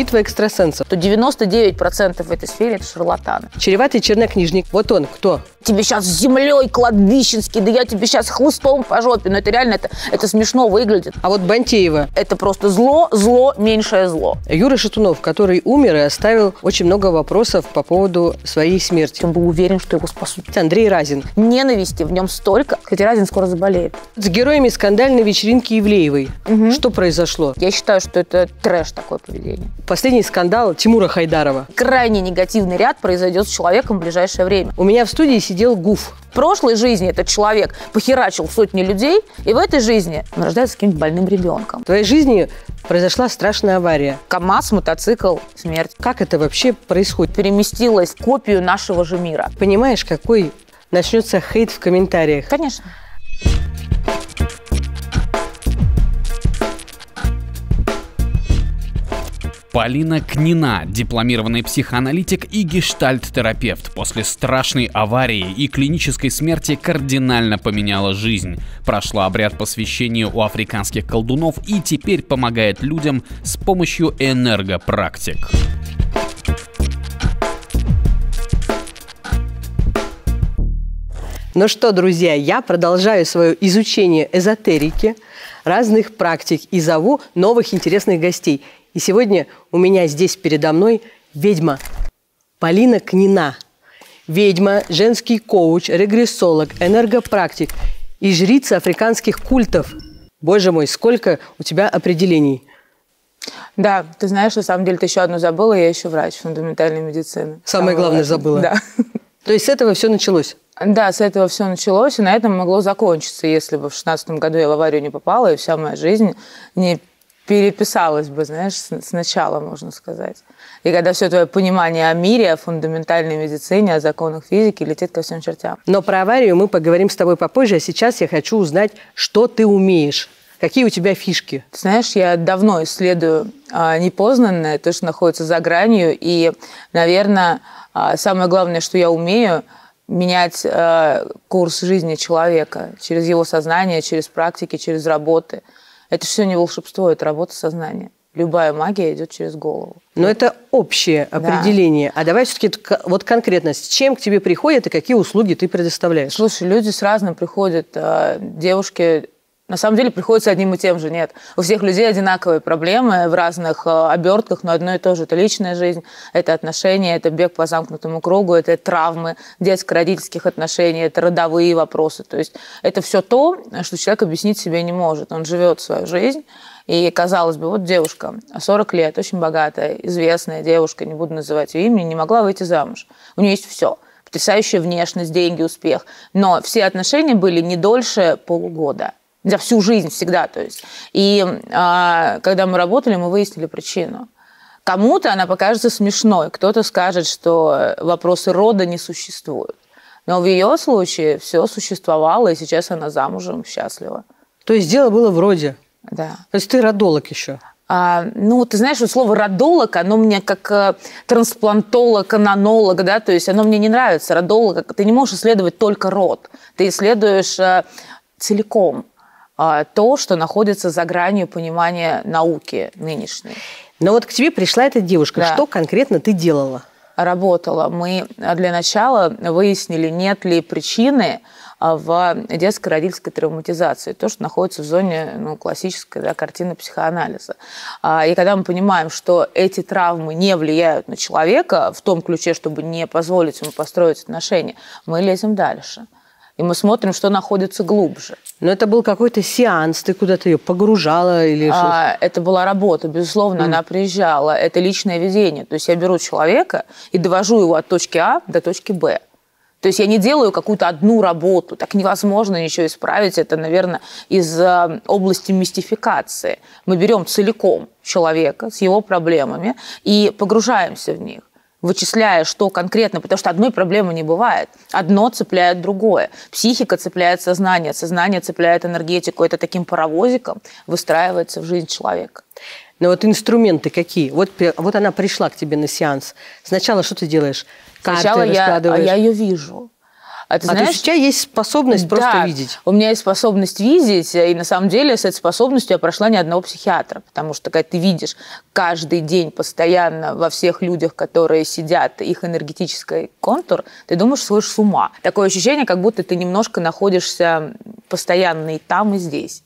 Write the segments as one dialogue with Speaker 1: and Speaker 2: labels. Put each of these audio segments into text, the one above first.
Speaker 1: битва экстрасенсов.
Speaker 2: То 99% в этой сфере это шарлатаны.
Speaker 1: Чреватый чернокнижник. Вот он, кто?
Speaker 2: Тебе сейчас землей кладбищенский, да я тебе сейчас хлыстом по жопе. Но это реально, это, это смешно выглядит.
Speaker 1: А вот Бантеева.
Speaker 2: Это просто зло, зло, меньшее зло.
Speaker 1: Юра Шатунов, который умер и оставил очень много вопросов по поводу своей смерти.
Speaker 2: Он был уверен, что его спасут.
Speaker 1: Андрей Разин.
Speaker 2: Ненависти в нем столько. Кстати, Разин скоро заболеет.
Speaker 1: С героями скандальной вечеринки Ивлеевой.
Speaker 2: Мгм.
Speaker 1: Что произошло?
Speaker 2: Я считаю, что это трэш такое поведение.
Speaker 1: Последний скандал Тимура Хайдарова.
Speaker 2: Крайне негативный ряд произойдет с человеком в ближайшее время.
Speaker 1: У меня в студии сидел Гуф.
Speaker 2: В прошлой жизни этот человек похерачил сотни людей, и в этой жизни он рождается каким-нибудь больным ребенком.
Speaker 1: В твоей жизни произошла страшная авария.
Speaker 2: КАМАЗ, мотоцикл, смерть.
Speaker 1: Как это вообще происходит?
Speaker 2: Переместилась в копию нашего же мира.
Speaker 1: Понимаешь, какой начнется хейт в комментариях?
Speaker 2: Конечно.
Speaker 3: Полина Книна, дипломированный психоаналитик и гештальт-терапевт, после страшной аварии и клинической смерти кардинально поменяла жизнь. Прошла обряд посвящения у африканских колдунов и теперь помогает людям с помощью энергопрактик.
Speaker 1: Ну что, друзья, я продолжаю свое изучение эзотерики, разных практик и зову новых интересных гостей. И сегодня у меня здесь передо мной ведьма Полина Книна. Ведьма, женский коуч, регрессолог, энергопрактик и жрица африканских культов. Боже мой, сколько у тебя определений.
Speaker 2: Да, ты знаешь, на самом деле ты еще одну забыла, я еще врач фундаментальной медицины.
Speaker 1: Самое главное
Speaker 2: важное.
Speaker 1: забыла.
Speaker 2: Да.
Speaker 1: То есть с этого все началось?
Speaker 2: Да, с этого все началось, и на этом могло закончиться, если бы в шестнадцатом году я в аварию не попала, и вся моя жизнь не переписалась бы, знаешь, сначала, можно сказать. И когда все твое понимание о мире, о фундаментальной медицине, о законах физики летит ко всем чертям.
Speaker 1: Но про аварию мы поговорим с тобой попозже, а сейчас я хочу узнать, что ты умеешь. Какие у тебя фишки?
Speaker 2: Ты знаешь, я давно исследую а, непознанное, то, что находится за гранью, и, наверное, а, самое главное, что я умею, менять а, курс жизни человека через его сознание, через практики, через работы. Это все не волшебство, это работа сознания. Любая магия идет через голову.
Speaker 1: Но это общее определение. А давай все-таки вот конкретно, с чем к тебе приходят и какие услуги ты предоставляешь?
Speaker 2: Слушай, люди с разным приходят. а, Девушки на самом деле приходят с одним и тем же. Нет. У всех людей одинаковые проблемы в разных а, обертках, но одно и то же. Это личная жизнь, это отношения, это бег по замкнутому кругу, это травмы детско-родительских отношений, это родовые вопросы. То есть это все то, что человек объяснить себе не может. Он живет свою жизнь, и, казалось бы, вот девушка, 40 лет, очень богатая, известная девушка, не буду называть ее имя, не могла выйти замуж. У нее есть все. Потрясающая внешность, деньги, успех. Но все отношения были не дольше полугода. За всю жизнь всегда, то есть. И а, когда мы работали, мы выяснили причину. Кому-то она покажется смешной, кто-то скажет, что вопросы рода не существуют. Но в ее случае все существовало, и сейчас она замужем, счастлива.
Speaker 1: То есть дело было вроде.
Speaker 2: Да.
Speaker 1: То есть ты родолог еще.
Speaker 2: А, ну, ты знаешь, вот слово родолог, оно мне как э, трансплантолог, анонолог, да, то есть оно мне не нравится. Родолог, ты не можешь исследовать только род, ты исследуешь э, целиком то, что находится за гранью понимания науки нынешней.
Speaker 1: Но вот к тебе пришла эта девушка.
Speaker 2: Да.
Speaker 1: Что конкретно ты делала?
Speaker 2: Работала. Мы э, для начала выяснили, нет ли причины а, в детской родительской травматизации, то, что находится в зоне ну, классической да, картины психоанализа. А, И когда мы понимаем, что эти травмы не влияют на человека в том ключе, чтобы не позволить ему построить отношения, мы лезем дальше. И мы смотрим, что находится глубже.
Speaker 1: Но это был какой-то сеанс, ты куда-то ее погружала или что?
Speaker 2: А, это была работа, безусловно, она приезжала. Это личное ведение. То есть я беру человека и довожу его от точки А до точки Б. То есть я не делаю какую-то одну работу. Так невозможно ничего исправить. Это, наверное, из области мистификации. Мы берем целиком человека с его проблемами и погружаемся в них вычисляя, что конкретно, потому что одной проблемы не бывает. Одно цепляет другое. Психика цепляет сознание, сознание цепляет энергетику. Это таким паровозиком выстраивается в жизнь человека.
Speaker 1: Но вот инструменты какие? Вот, вот она пришла к тебе на сеанс. Сначала что ты делаешь? Карты
Speaker 2: Сначала я,
Speaker 1: раскладываешь?
Speaker 2: я ее вижу.
Speaker 1: А, ты а знаешь, то есть у тебя есть способность да, просто видеть?
Speaker 2: у меня есть способность видеть, и на самом деле с этой способностью я прошла ни одного психиатра, потому что когда ты видишь каждый день постоянно во всех людях, которые сидят, их энергетический контур, ты думаешь, слышишь с ума. Такое ощущение, как будто ты немножко находишься постоянно и там, и здесь.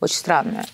Speaker 2: Очень странное.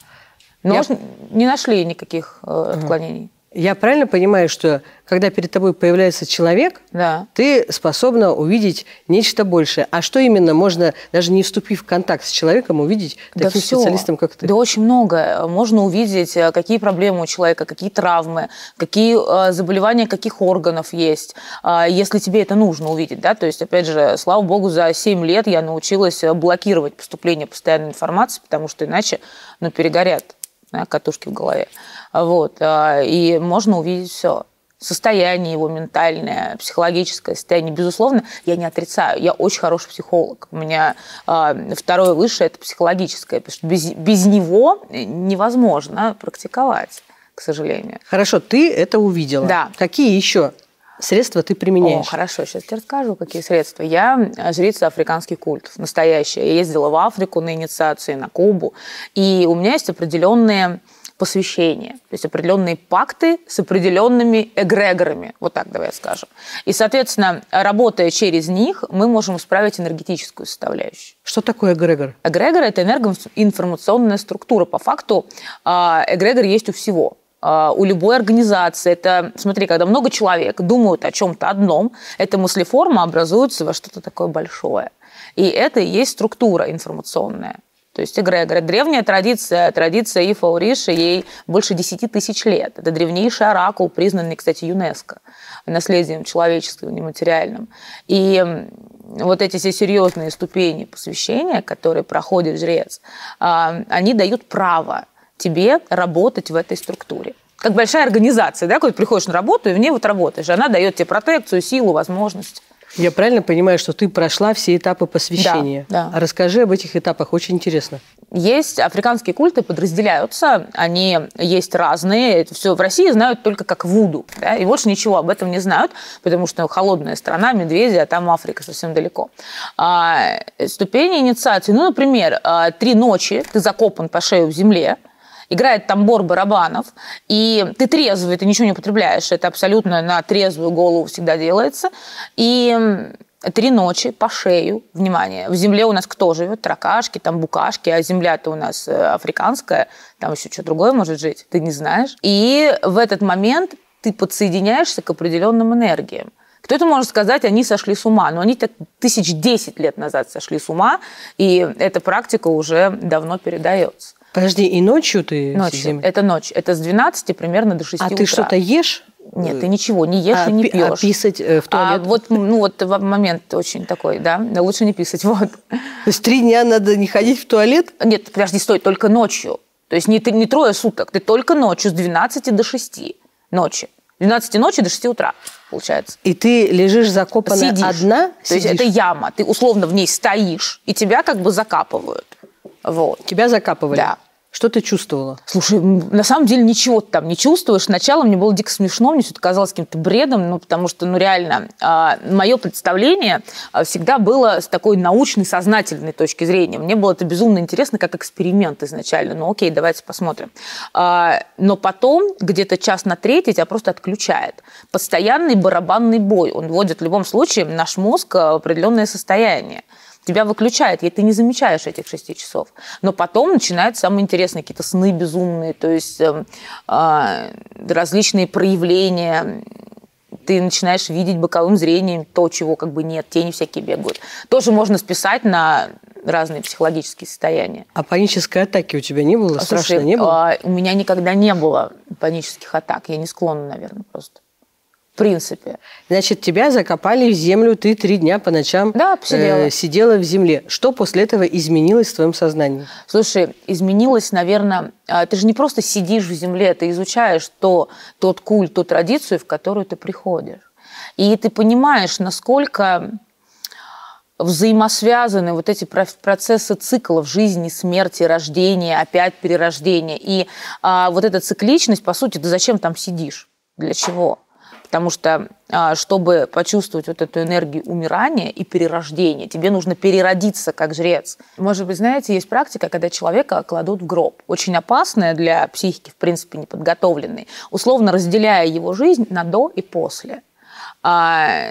Speaker 2: Но я... не нашли никаких э, отклонений.
Speaker 1: Я правильно понимаю, что когда перед тобой появляется человек,
Speaker 2: да.
Speaker 1: ты способна увидеть нечто большее. А что именно можно, даже не вступив в контакт с человеком, увидеть да таким все. специалистом, как ты?
Speaker 2: Да очень много. Можно увидеть, э, какие проблемы у человека, какие травмы, какие э, заболевания каких органов есть, э, если тебе это нужно увидеть. Да? То есть, опять же, слава богу, за 7 лет я научилась блокировать поступление постоянной информации, потому что иначе ну, перегорят да, катушки в голове. Вот. А, и можно увидеть все состояние его ментальное, психологическое состояние. Безусловно, я не отрицаю. Я очень хороший психолог. У меня э, второе высшее – это психологическое, потому что без, без него невозможно практиковать, к сожалению.
Speaker 1: Хорошо, ты это увидела.
Speaker 2: Да.
Speaker 1: Какие еще средства ты применяешь?
Speaker 2: О, хорошо, сейчас тебе расскажу, какие средства. Я жрица африканских культов, настоящая. Я ездила в Африку на инициации, на Кубу, и у меня есть определенные посвящение, то есть определенные пакты с определенными эгрегорами, вот так давай скажем. И, соответственно, работая через них, мы можем исправить энергетическую составляющую.
Speaker 1: Что такое эгрегор?
Speaker 2: Эгрегор – это энергоинформационная структура. По факту а, эгрегор есть у всего у любой организации. Это, смотри, когда много человек думают о чем-то одном, эта мыслеформа образуется во что-то такое большое. И это и есть структура информационная. То есть эгрегор. Древняя традиция, традиция Ифа Уриши, ей больше 10 тысяч лет. Это древнейший оракул, признанный, кстати, ЮНЕСКО, наследием человеческим, нематериальным. И вот эти все серьезные ступени посвящения, которые проходит жрец, а, они дают право тебе работать в этой структуре как большая организация, да, когда приходишь на работу и в ней вот работаешь. Она дает тебе протекцию, силу, возможность.
Speaker 1: Я правильно понимаю, что ты прошла все этапы посвящения?
Speaker 2: Да,
Speaker 1: да. Расскажи об этих этапах, очень интересно.
Speaker 2: Есть африканские культы, подразделяются, они есть разные. Это все в России знают только как вуду, да, и больше ничего об этом не знают, потому что холодная страна, медведи, а там Африка совсем далеко. А, ступени инициации, ну, например, а, три ночи ты закопан по шею в земле, играет тамбор барабанов, и ты трезвый, ты ничего не употребляешь, это абсолютно на трезвую голову всегда делается, и три ночи по шею, внимание, в земле у нас кто живет? Тракашки, там букашки, а земля-то у нас э, африканская, там еще что другое может жить, ты не знаешь. И в этот момент ты подсоединяешься к определенным энергиям. Кто-то может сказать, они сошли с ума, но они так тысяч десять лет назад сошли с ума, и эта практика уже давно передается.
Speaker 1: Подожди, и ночью ты
Speaker 2: Ночью. Это ночь. Это с 12 примерно до 6
Speaker 1: а
Speaker 2: утра.
Speaker 1: А ты что-то ешь?
Speaker 2: Нет, ты ничего не ешь а, и не пьешь.
Speaker 1: А писать э, в туалет?
Speaker 2: А вот, ну, вот момент очень такой, да, лучше не писать, вот. То
Speaker 1: есть три дня надо не ходить в туалет?
Speaker 2: Нет, подожди, стой, только ночью. То есть не, не трое суток, ты только ночью с 12 до 6 ночи. С 12 ночи до 6 утра, получается.
Speaker 1: И ты лежишь закопанная
Speaker 2: Сидишь.
Speaker 1: одна?
Speaker 2: То есть это яма, ты условно в ней стоишь, и тебя как бы закапывают. Вот.
Speaker 1: Тебя закапывали?
Speaker 2: Да.
Speaker 1: Что ты чувствовала?
Speaker 2: Слушай, на самом деле ничего ты там не чувствуешь. Сначала мне было дико смешно, мне все это казалось каким-то бредом, ну, потому что, ну, реально, э, мое представление а, всегда было с такой научной, сознательной точки зрения. Мне было это безумно интересно, как эксперимент изначально. Ну, окей, давайте посмотрим. Э, но потом, где-то час на третий, тебя просто отключает. Постоянный барабанный бой. Он вводит в любом случае наш мозг в определенное состояние тебя выключает, и ты не замечаешь этих шести часов. Но потом начинаются самые интересные какие-то сны безумные, то есть э, э, различные проявления, ты начинаешь видеть боковым зрением то, чего как бы нет, тени всякие бегают. Тоже можно списать на разные психологические состояния.
Speaker 1: А панической атаки у тебя не было? Слушай, Страшно не было?
Speaker 2: А, у меня никогда не было панических атак. Я не склонна, наверное, просто в принципе.
Speaker 1: Значит, тебя закопали в землю, ты три дня по ночам
Speaker 2: да.
Speaker 1: Э, сидела в земле. Что после этого изменилось в твоем сознании?
Speaker 2: Слушай, изменилось, наверное, а, ты же не просто сидишь в земле, ты изучаешь то, тот культ, ту традицию, в которую ты приходишь. И ты понимаешь, насколько взаимосвязаны вот эти процессы циклов жизни, смерти, рождения, опять перерождения. И а, вот эта цикличность, по сути, ты зачем там сидишь? Для чего? Потому что, а, чтобы почувствовать вот эту энергию умирания и перерождения, тебе нужно переродиться как жрец. Может быть, знаете, есть практика, когда человека кладут в гроб. Очень опасная для психики, в принципе, неподготовленной. Условно разделяя его жизнь на до и после. А,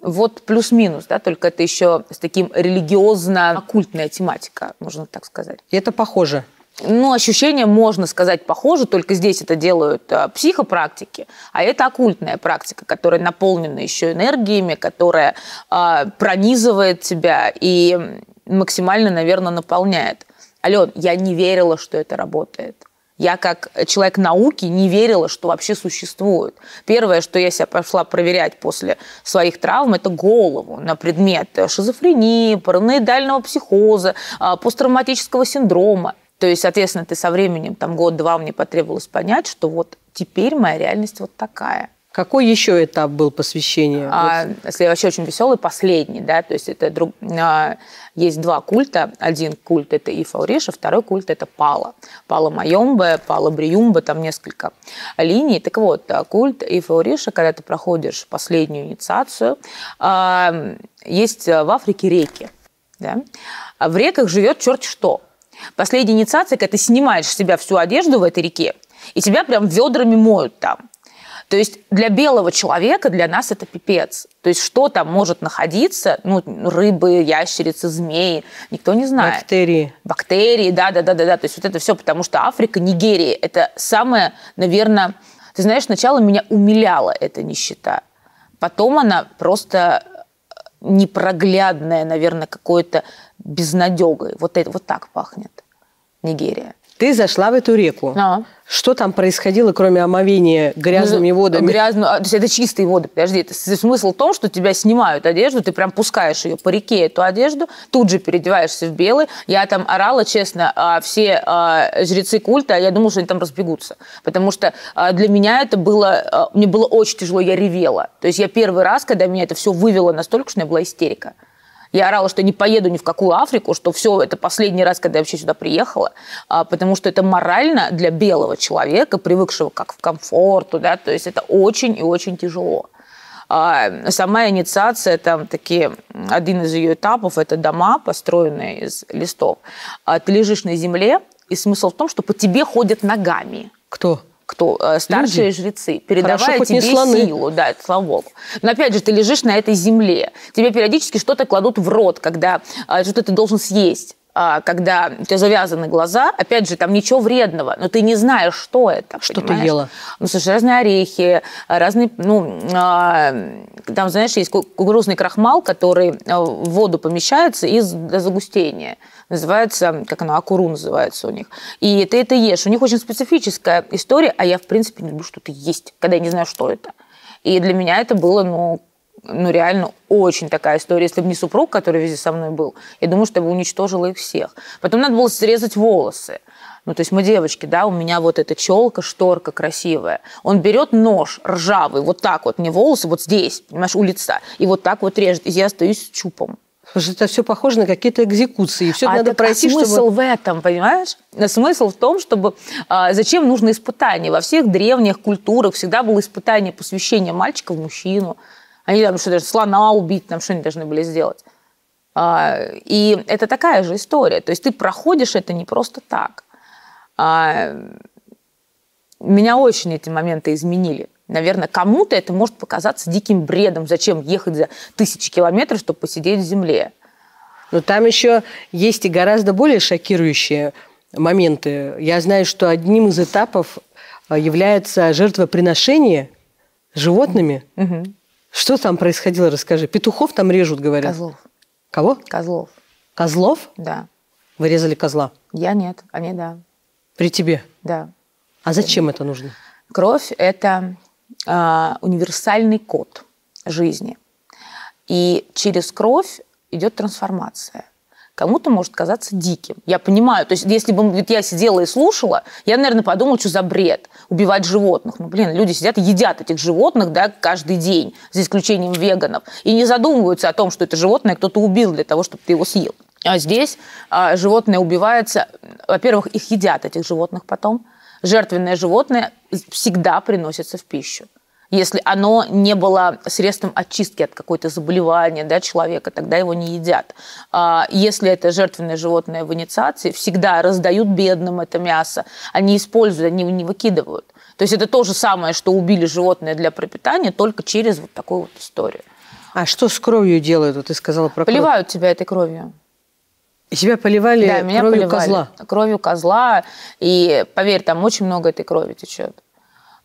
Speaker 2: вот плюс-минус, да, только это еще с таким религиозно-оккультная тематика, можно так сказать.
Speaker 1: Это похоже.
Speaker 2: Ну, ощущения, можно сказать, похожи, только здесь это делают а, психопрактики, а это оккультная практика, которая наполнена еще энергиями, которая а, пронизывает тебя и максимально, наверное, наполняет. Ален, я не верила, что это работает. Я как человек науки не верила, что вообще существует. Первое, что я себя пошла проверять после своих травм, это голову на предмет шизофрении, параноидального психоза, а, посттравматического синдрома. То есть, соответственно, ты со временем, там год-два мне потребовалось понять, что вот теперь моя реальность вот такая.
Speaker 1: Какой еще этап был посвящения?
Speaker 2: А. Если вообще очень веселый, последний, да, то есть это друг, а, есть два культа. Один культ это Ифауриша, второй культ это Пала. Пала Майомбе, Пала Бриюмба, там несколько линий. Так вот, культ Ифауриша, когда ты проходишь последнюю инициацию, а, есть в Африке реки. Да? А в реках живет черт что. Последняя инициация, когда ты снимаешь с себя всю одежду в этой реке, и тебя прям ведрами моют там. То есть для белого человека, для нас это пипец. То есть что там может находиться, ну, рыбы, ящерицы, змеи, никто не знает.
Speaker 1: Бактерии.
Speaker 2: Бактерии, да-да-да-да. То есть вот это все, потому что Африка, Нигерия, это самое, наверное... Ты знаешь, сначала меня умиляла эта нищета. Потом она просто непроглядная, наверное, какое-то безнадегой. Вот, это, вот так пахнет Нигерия.
Speaker 1: Ты зашла в эту реку.
Speaker 2: А.
Speaker 1: Что там происходило, кроме омовения грязными ну, водами?
Speaker 2: Грязно, а, то есть это чистые воды, подожди. Это смысл в том, что тебя снимают одежду, ты прям пускаешь ее по реке, эту одежду, тут же переодеваешься в белый. Я там орала, честно, а все а, жрецы культа, я думала, что они там разбегутся. Потому что для меня это было, мне было очень тяжело, я ревела. То есть я первый раз, когда меня это все вывело настолько, что у меня была истерика. Я орала, что не поеду ни в какую Африку, что все, это последний раз, когда я вообще сюда приехала, а, потому что это морально для белого человека, привыкшего как в комфорту, да, то есть это очень и очень тяжело. А, сама инициация, там такие, один из ее этапов, это дома, построенные из листов. А, ты лежишь на земле, и смысл в том, что по тебе ходят ногами.
Speaker 1: Кто?
Speaker 2: Кто э, старшие Люди. жрецы, передавая Хорошо, тебе силу, да, это слава богу. Но опять же, ты лежишь на этой земле, тебе периодически что-то кладут в рот, когда э, что-то ты должен съесть а, когда у тебя завязаны глаза, опять же, там ничего вредного, но ты не знаешь, что это.
Speaker 1: Что понимаешь? ты ела?
Speaker 2: Ну, слушай, разные орехи, разные, ну, а, там, знаешь, есть кукурузный крахмал, который э, в воду помещается из загустения называется, как оно, акуру называется у них. И ты это ешь. У них очень специфическая история, а я, в принципе, не люблю что-то есть, когда я не знаю, что это. И для меня это было, ну, ну, реально очень такая история. Если бы не супруг, который везде со мной был, я думаю, что я бы уничтожила их всех. Потом надо было срезать волосы. Ну, то есть мы девочки, да, у меня вот эта челка, шторка красивая. Он берет нож ржавый, вот так вот, мне волосы вот здесь, понимаешь, у лица, и вот так вот режет, и я остаюсь с чупом.
Speaker 1: Потому что это все похоже на какие-то экзекуции. Все
Speaker 2: а
Speaker 1: надо пройти,
Speaker 2: а смысл
Speaker 1: чтобы...
Speaker 2: в этом, понимаешь? Смысл в том, чтобы... А, зачем нужно испытание? Во всех древних культурах всегда было испытание посвящения мальчика в мужчину. Они там что даже слона убить, там что они должны были сделать. А, и это такая же история. То есть ты проходишь это не просто так. А, меня очень эти моменты изменили. Наверное, кому-то это может показаться диким бредом. Зачем ехать за тысячи километров, чтобы посидеть в земле?
Speaker 1: Но там еще есть и гораздо более шокирующие моменты. Я знаю, что одним из этапов а, является жертвоприношение животными. Угу. Что там происходило, расскажи. Петухов там режут, говорят.
Speaker 2: Козлов.
Speaker 1: Кого?
Speaker 2: Козлов.
Speaker 1: Козлов?
Speaker 2: Да.
Speaker 1: Вы резали козла?
Speaker 2: Я нет, они да.
Speaker 1: При тебе?
Speaker 2: Да.
Speaker 1: А зачем это нужно?
Speaker 2: Кровь – это э, универсальный код жизни. И через кровь идет трансформация. Кому-то может казаться диким. Я понимаю, то есть если бы я сидела и слушала, я, наверное, подумала, что за бред убивать животных. Ну, блин, люди сидят и едят этих животных да, каждый день, за исключением веганов, и не задумываются о том, что это животное кто-то убил для того, чтобы ты его съел. А здесь а, животное убивается, во-первых, их едят, этих животных потом. Жертвенное животное всегда приносится в пищу. Если оно не было средством очистки от какой-то заболевания да, человека, тогда его не едят. А если это жертвенное животное в инициации, всегда раздают бедным это мясо. Они используют, они не выкидывают. То есть это то же самое, что убили животное для пропитания, только через вот такую вот историю.
Speaker 1: А что с кровью делают? Вот ты сказала про
Speaker 2: Поливают кровь. тебя этой кровью.
Speaker 1: И тебя поливали
Speaker 2: да, меня
Speaker 1: кровью
Speaker 2: поливали.
Speaker 1: козла?
Speaker 2: Кровью козла. И поверь, там очень много этой крови течет.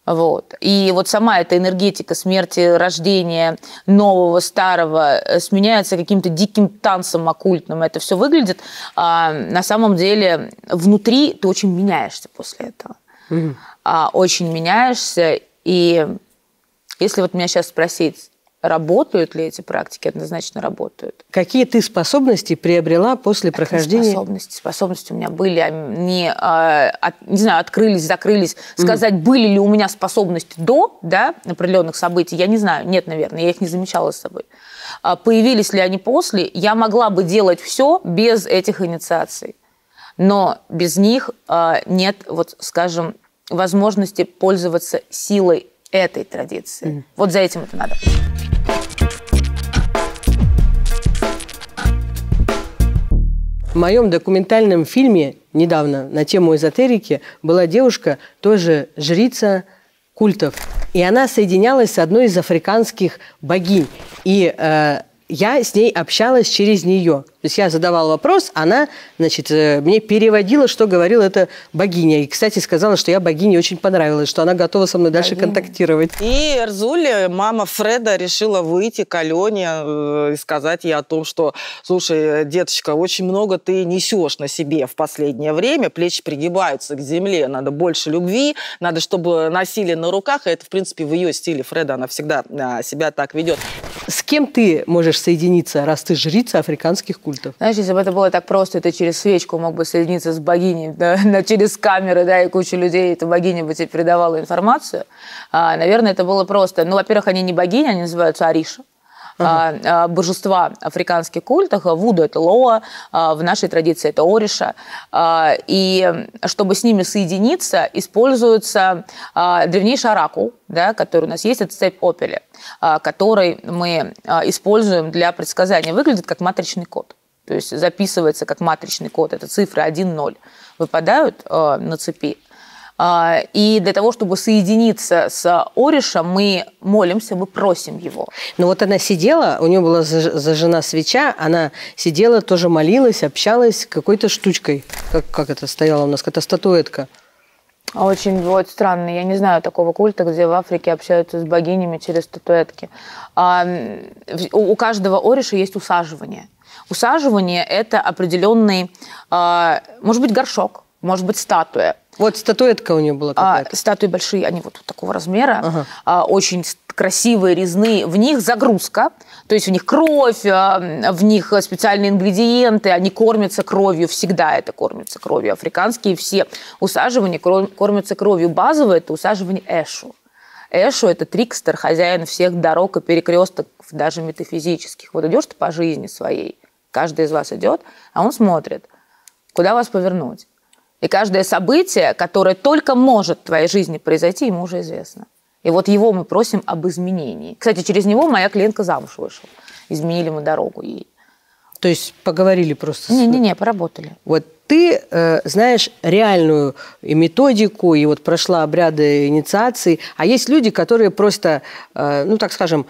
Speaker 2: Вот. И вот сама эта энергетика смерти, рождения нового, старого э, сменяется каким-то диким танцем оккультным. Это все выглядит. А, на самом деле внутри ты очень меняешься после этого. Угу. А, очень меняешься. И если вот меня сейчас спросить, Работают ли эти практики? Однозначно работают.
Speaker 1: Какие ты способности приобрела после Это прохождения?
Speaker 2: Способности. Способности у меня были. Они, а, не знаю, открылись, закрылись. Сказать, mm. были ли у меня способности до да, определенных событий, я не знаю. Нет, наверное, я их не замечала с собой. А появились ли они после, я могла бы делать все без этих инициаций. Но без них а, нет, вот, скажем, возможности пользоваться силой этой традиции. Mm. Вот за этим это надо.
Speaker 1: В моем документальном фильме недавно на тему эзотерики была девушка, тоже жрица культов. И она соединялась с одной из африканских богинь. И э, я с ней общалась через нее. То есть я задавала вопрос, она, значит, э, мне переводила, что говорила эта богиня. И, кстати, сказала, что я богине очень понравилась, что она готова со мной богиня. дальше контактировать.
Speaker 4: И Эрзули, мама Фреда, решила выйти к Алене э, и сказать ей о том, что, слушай, деточка, очень много ты несешь на себе в последнее время, плечи пригибаются к земле, надо больше любви, надо, чтобы носили на руках, и это, в принципе, в ее стиле Фреда, она всегда а, себя так ведет.
Speaker 1: С кем ты можешь соединиться, раз ты жрица африканских культов?
Speaker 2: Знаешь, если бы это было так просто, ты через свечку мог бы соединиться с богиней, да, через камеры, да, и кучу людей, эта богиня бы тебе передавала информацию, а, наверное, это было просто. Ну, во-первых, они не богини, они называются Ариша. Ага. А, а, божества африканских культах. Вуду – это Лоа, в нашей традиции это Ориша. И чтобы с ними соединиться, используется древнейший оракул, да, который у нас есть, это цепь Опеля. А, который мы а, используем для предсказания, выглядит как матричный код. То есть записывается как матричный код. Это цифры 1-0. Выпадают а, на цепи. И для того, чтобы соединиться с Оришем, мы молимся, мы просим его.
Speaker 1: Ну вот она сидела, у нее была зажжена свеча, она сидела, тоже молилась, общалась какой-то штучкой. Как, как это стояло у нас, какая-то статуэтка.
Speaker 2: Очень вот странно. Я не знаю такого культа, где в Африке общаются с богинями через статуэтки. А, у каждого ориша есть усаживание. Усаживание – это определенный, а, может быть, горшок, может быть, статуя.
Speaker 1: Вот статуэтка у нее была какая-то.
Speaker 2: А, статуи большие, они вот такого размера, ага. а, очень красивые, резные. В них загрузка, то есть в них кровь, а, в них специальные ингредиенты, они кормятся кровью, всегда это кормятся кровью. Африканские все усаживания кормятся кровью. Базовое – это усаживание эшу. Эшу – это трикстер, хозяин всех дорог и перекрестков, даже метафизических. Вот идешь ты по жизни своей, каждый из вас идет, а он смотрит, куда вас повернуть. И каждое событие, которое только может в твоей жизни произойти, ему уже известно. И вот его мы просим об изменении. Кстати, через него моя клиентка замуж вышла. Изменили мы дорогу ей.
Speaker 1: То есть поговорили просто?
Speaker 2: Не-не-не, поработали.
Speaker 1: Вот ты э, знаешь реальную и методику, и вот прошла обряды инициации, а есть люди, которые просто, э, ну так скажем,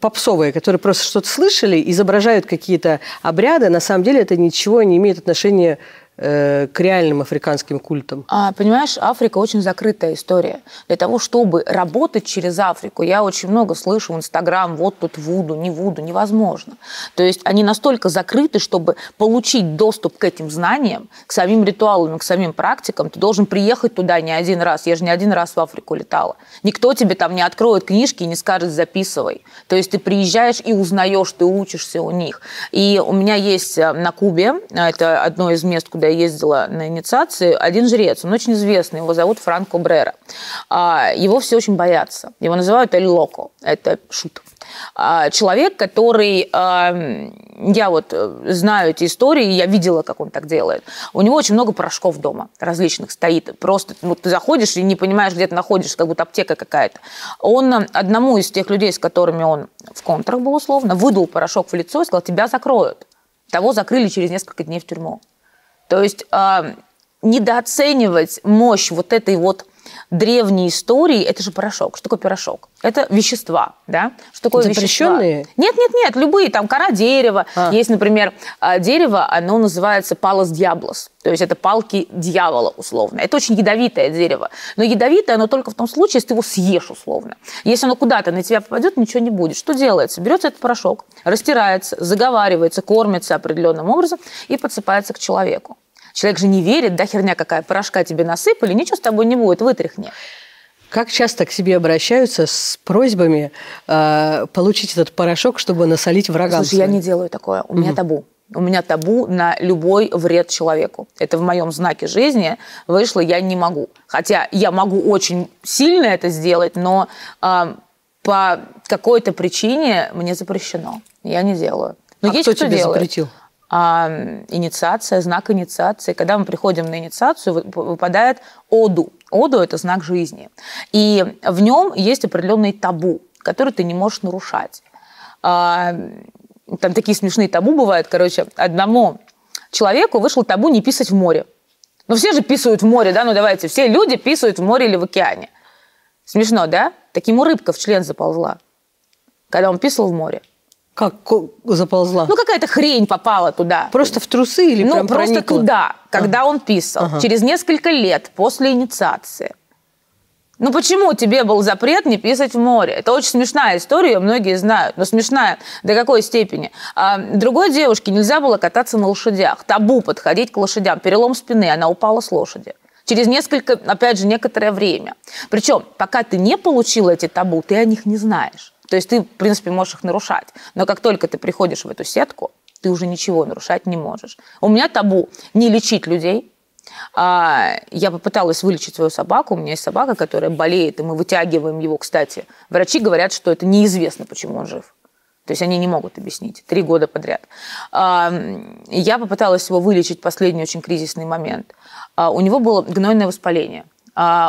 Speaker 1: попсовые, которые просто что-то слышали, изображают какие-то обряды, на самом деле это ничего не имеет отношения к реальным африканским культам?
Speaker 2: А, понимаешь, Африка очень закрытая история. Для того, чтобы работать через Африку, я очень много слышу в Инстаграм, вот тут Вуду, не Вуду, невозможно. То есть они настолько закрыты, чтобы получить доступ к этим знаниям, к самим ритуалам, к самим практикам, ты должен приехать туда не один раз. Я же не один раз в Африку летала. Никто тебе там не откроет книжки и не скажет «записывай». То есть ты приезжаешь и узнаешь, ты учишься у них. И у меня есть э, на Кубе, это одно из мест, куда я ездила на инициации, один жрец, он очень известный, его зовут Франко Брера. А, его все очень боятся. Его называют Эль Локо, это шут. А, человек, который, я вот э, знаю эти истории, я видела, как он так делает. У него очень много порошков дома различных стоит. Просто ну, ты заходишь и не понимаешь, где ты находишься, как будто аптека какая-то. Он одному из тех людей, с которыми он в контрах был условно, выдал порошок в лицо и сказал, тебя закроют. Того закрыли через несколько дней в тюрьму. То есть недооценивать мощь вот этой вот древней истории, это же порошок. Что такое порошок? Это вещества, да? Что такое
Speaker 1: Запрещенные?
Speaker 2: вещества? Нет, нет, нет, любые, там кора дерева. А. Есть, например, а, дерево, оно называется палос диаблос, то есть это палки дьявола, условно. Это очень ядовитое дерево. Но ядовитое оно только в том случае, если ты его съешь, условно. Если оно куда-то на тебя попадет, ничего не будет. Что делается? Берется этот порошок, растирается, заговаривается, кормится определенным образом и подсыпается к человеку. Человек же не верит, да, херня какая, порошка тебе насыпали, ничего с тобой не будет, вытряхни.
Speaker 1: Как часто к себе обращаются с просьбами э, получить этот порошок, чтобы насолить врагам?
Speaker 2: Слушай, я не делаю такое. У угу. меня табу. У меня табу на любой вред человеку. Это в моем знаке жизни вышло, я не могу. Хотя я могу очень сильно это сделать, но э, по какой-то причине мне запрещено. Я не делаю. Но
Speaker 1: а есть кто, кто тебе делает. запретил?
Speaker 2: А, инициация, знак инициации. Когда мы приходим на инициацию, выпадает оду. Оду – это знак жизни. И в нем есть определенный табу, который ты не можешь нарушать. А, там такие смешные табу бывают. Короче, одному человеку вышло табу не писать в море. Ну, все же писают в море, да? Ну, давайте, все люди писают в море или в океане. Смешно, да? Так ему рыбка в член заползла, когда он писал в море.
Speaker 1: Как заползла?
Speaker 2: Ну, какая-то хрень попала туда.
Speaker 1: Просто в трусы или
Speaker 2: ну,
Speaker 1: прям
Speaker 2: просто
Speaker 1: проникла?
Speaker 2: туда, когда ага. он писал. Ага. Через несколько лет после инициации. Ну почему тебе был запрет не писать в море? Это очень смешная история, многие знают, но смешная до какой степени. А другой девушке нельзя было кататься на лошадях, табу подходить к лошадям, перелом спины, она упала с лошади. Через несколько, опять же, некоторое время. Причем, пока ты не получила эти табу, ты о них не знаешь. То есть ты, в принципе, можешь их нарушать. Но как только ты приходишь в эту сетку, ты уже ничего нарушать не можешь. У меня табу не лечить людей. А, я попыталась вылечить свою собаку. У меня есть собака, которая болеет, и мы вытягиваем его, кстати. Врачи говорят, что это неизвестно, почему он жив. То есть они не могут объяснить. Три года подряд. А, я попыталась его вылечить в последний очень кризисный момент. А, у него было гнойное воспаление.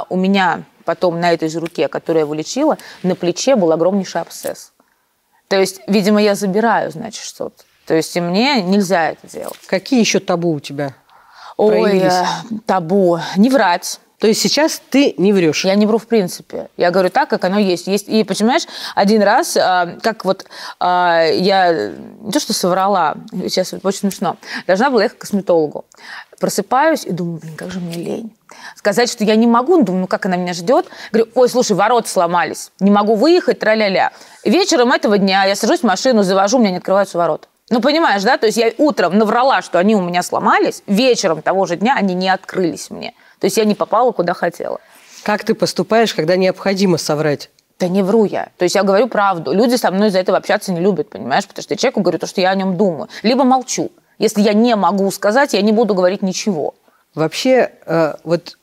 Speaker 2: У меня потом на этой же руке, которую я вылечила, на плече был огромнейший абсцесс. То есть, видимо, я забираю, значит, что-то. То есть, и мне нельзя это делать.
Speaker 1: Какие еще табу у тебя?
Speaker 2: Ой, э, табу. Не врать.
Speaker 1: То есть сейчас ты не врешь?
Speaker 2: Я не вру в принципе. Я говорю так, как оно есть. есть и, понимаешь, один раз, а, как вот а, я не то что соврала, сейчас очень смешно, должна была ехать к косметологу. Просыпаюсь и думаю, блин, как же мне лень. Сказать, что я не могу, ну, думаю, ну как она меня ждет. Говорю, ой, слушай, ворота сломались, не могу выехать, тра-ля-ля. Вечером этого дня я сажусь в машину, завожу, у меня не открываются ворота. Ну, понимаешь, да? То есть я утром наврала, что они у меня сломались, вечером того же дня они не открылись мне. То есть я не попала, куда хотела.
Speaker 1: Как ты поступаешь, когда необходимо соврать?
Speaker 2: Да не вру я. То есть я говорю правду. Люди со мной из-за этого общаться не любят, понимаешь? Потому что я человеку говорю то, что я о нем думаю. Либо молчу. Если я не могу сказать, я не буду говорить ничего.
Speaker 1: Вообще, э, вот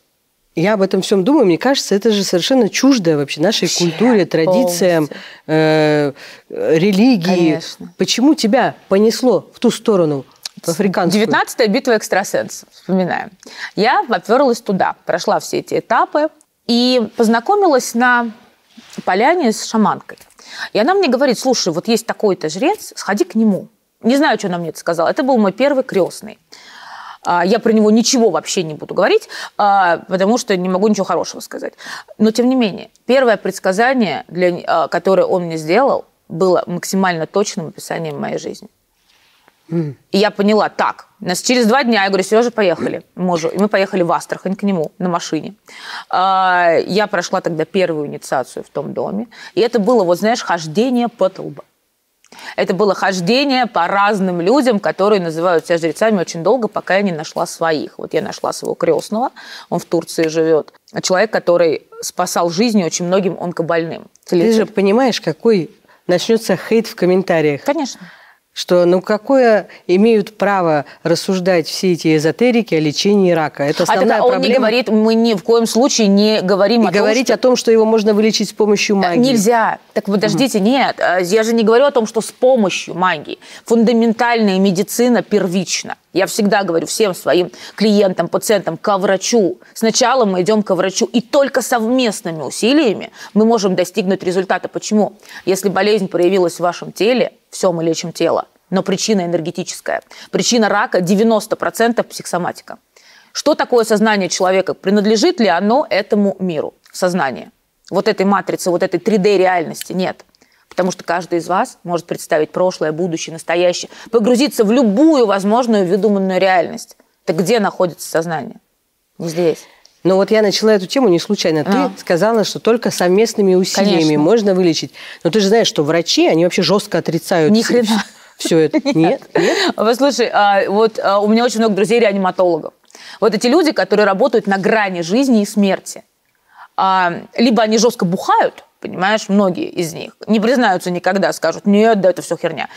Speaker 1: я об этом всем думаю, мне кажется, это же совершенно чуждое вообще нашей вообще, культуре, традициям, э, религии. Конечно. Почему тебя понесло в ту сторону? африканскую.
Speaker 2: 19-я битва экстрасенсов, вспоминаем. Я поперлась туда, прошла все эти этапы и познакомилась на поляне с шаманкой. И она мне говорит, слушай, вот есть такой-то жрец, сходи к нему. Не знаю, что она мне это сказала. Это был мой первый крестный. А, я про него ничего вообще не буду говорить, а, потому что не могу ничего хорошего сказать. Но, тем не менее, первое предсказание, для, а, которое он мне сделал, было максимально точным описанием моей жизни. И я поняла, так, нас через два дня, я говорю, Сережа, поехали, мужу. И мы поехали в Астрахань к нему на машине. Я прошла тогда первую инициацию в том доме. И это было, вот знаешь, хождение по толбам. Это было хождение по разным людям, которые называют себя жрецами очень долго, пока я не нашла своих. Вот я нашла своего крестного, он в Турции живет. Человек, который спасал жизни очень многим онкобольным.
Speaker 1: Ты же понимаешь, какой начнется хейт в комментариях.
Speaker 2: Конечно.
Speaker 1: Что ну какое имеют право рассуждать все эти эзотерики о лечении рака? Это основная
Speaker 2: а так,
Speaker 1: проблема.
Speaker 2: Он не говорит, мы ни в коем случае не говорим
Speaker 1: И
Speaker 2: о
Speaker 1: говорить
Speaker 2: том, что...
Speaker 1: о том, что его можно вылечить с помощью магии.
Speaker 2: Нельзя. Так подождите, нет. А, Я же не говорю о том, что с помощью магии. Фундаментальная медицина первична. Я всегда говорю всем своим клиентам, пациентам, ко врачу. Сначала мы идем ко врачу, и только совместными усилиями мы можем достигнуть результата. Почему? Если болезнь проявилась в вашем теле, все, мы лечим тело. Но причина энергетическая. Причина рака 90% психосоматика. Что такое сознание человека? Принадлежит ли оно этому миру? Сознание. Вот этой матрицы, вот этой 3D-реальности нет. Потому что каждый из вас может представить прошлое, будущее, настоящее, погрузиться в любую возможную выдуманную реальность. Так где находится сознание? Не здесь.
Speaker 1: Но вот я начала эту тему не случайно. Ты
Speaker 2: А.
Speaker 1: сказала, что только совместными усилиями
Speaker 2: Конечно.
Speaker 1: можно вылечить. Но ты же знаешь, что врачи, они вообще жестко отрицают
Speaker 2: Ни хрена.
Speaker 1: все это. Нет? Нет?
Speaker 2: Послушай, а, вот а, у меня очень много друзей-реаниматологов. Вот эти люди, которые работают на грани жизни и смерти. А, Либо они жестко бухают, понимаешь, многие из них, не признаются никогда, скажут, нет, да это все херня.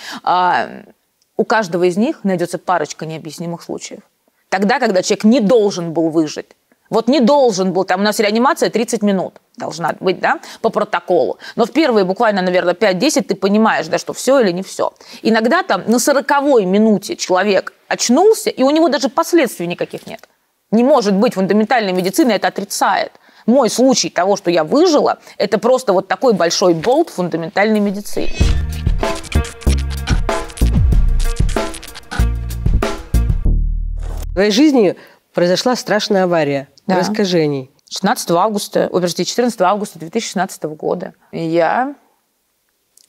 Speaker 2: У каждого из них найдется парочка необъяснимых случаев. Тогда, когда человек не должен был выжить. Вот не должен был, там у нас реанимация 30 минут должна быть, да, по протоколу. Но в первые буквально, наверное, 5-10 ты понимаешь, да, что все или не все. Иногда там на 40 минуте человек очнулся, и у него даже последствий никаких нет. Не может быть, фундаментальная медицина это отрицает. Мой случай того, что я выжила, это просто вот такой большой болт фундаментальной медицины.
Speaker 1: В твоей жизни произошла страшная авария.
Speaker 2: Да.
Speaker 1: Ней.
Speaker 2: 16 августа, ой, подожди, 14 августа 2016 года. Я,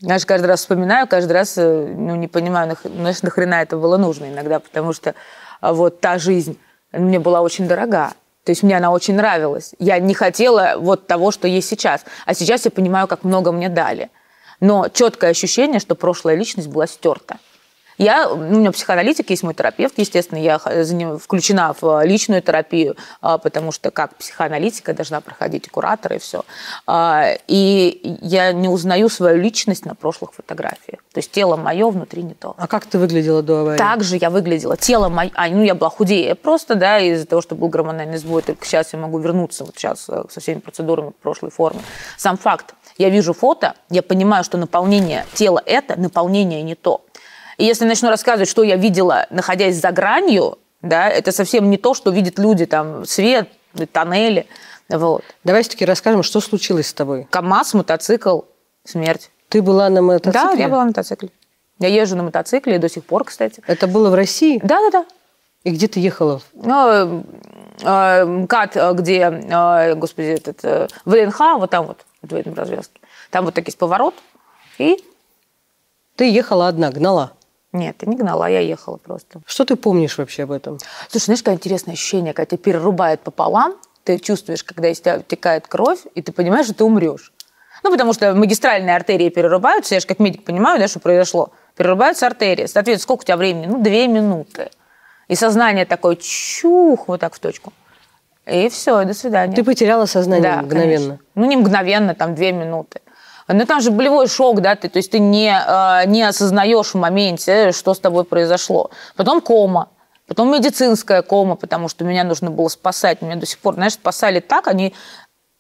Speaker 2: знаешь, каждый раз вспоминаю, каждый раз э, ну, не понимаю, знаешь, нахрена это было нужно иногда, потому что а, вот та жизнь мне была очень дорога. То есть мне она очень нравилась. Я не хотела вот того, что есть сейчас. А сейчас я понимаю, как много мне дали. Но четкое ощущение, что прошлая личность была стерта. Я, ну, у меня психоаналитик есть, мой терапевт, естественно, я включена в э, личную терапию, а, потому что как психоаналитика должна проходить и куратор, и все. И я не узнаю свою личность на прошлых фотографиях. То есть тело мое внутри не то.
Speaker 1: А как ты выглядела до аварии?
Speaker 2: Так же я выглядела. Тело мое... А, ну, я была худее. Просто, да, из-за того, что был гормональный сбой. Только сейчас я могу вернуться вот сейчас э, со всеми процедурами прошлой форме. Сам факт. Я вижу фото, я понимаю, что наполнение тела это, наполнение не то. И если начну рассказывать, что я видела, находясь за гранью, да, это совсем не то, что видят люди, там, свет, тоннели. Вот.
Speaker 1: Давай все-таки расскажем, что случилось с тобой.
Speaker 2: КАМАЗ, мотоцикл, смерть.
Speaker 1: Ты была на мотоцикле?
Speaker 2: Да, я была на мотоцикле. Я езжу на мотоцикле до сих пор, кстати.
Speaker 1: Это было в России?
Speaker 2: Да-да-да.
Speaker 1: И где ты ехала?
Speaker 2: Ну, э, МКАД, э, где, э, господи, этот, э, вот там вот, в этом развязке. Там вот так есть поворот. И
Speaker 1: Ты ехала одна, гнала.
Speaker 2: Нет, я не гнала, я ехала просто.
Speaker 1: Что ты помнишь вообще об этом?
Speaker 2: Слушай, знаешь, какое интересное ощущение, когда тебя перерубает пополам, ты чувствуешь, когда из тебя утекает кровь, и ты понимаешь, что ты умрешь. Ну, потому что магистральные артерии перерубаются, я же как медик понимаю, да, что произошло. Перерубаются артерии. Соответственно, сколько у тебя времени? Ну, две минуты. И сознание такое чух, вот так в точку. И все, до свидания.
Speaker 1: Ты потеряла сознание
Speaker 2: Да,
Speaker 1: мгновенно.
Speaker 2: конечно. Ну, не мгновенно, там, две минуты. Но там же болевой шок, да, ты, то есть ты не, э, не осознаешь в моменте, что с тобой произошло. Потом кома, потом медицинская кома, потому что меня нужно было спасать. Меня до сих пор, знаешь, спасали так, они,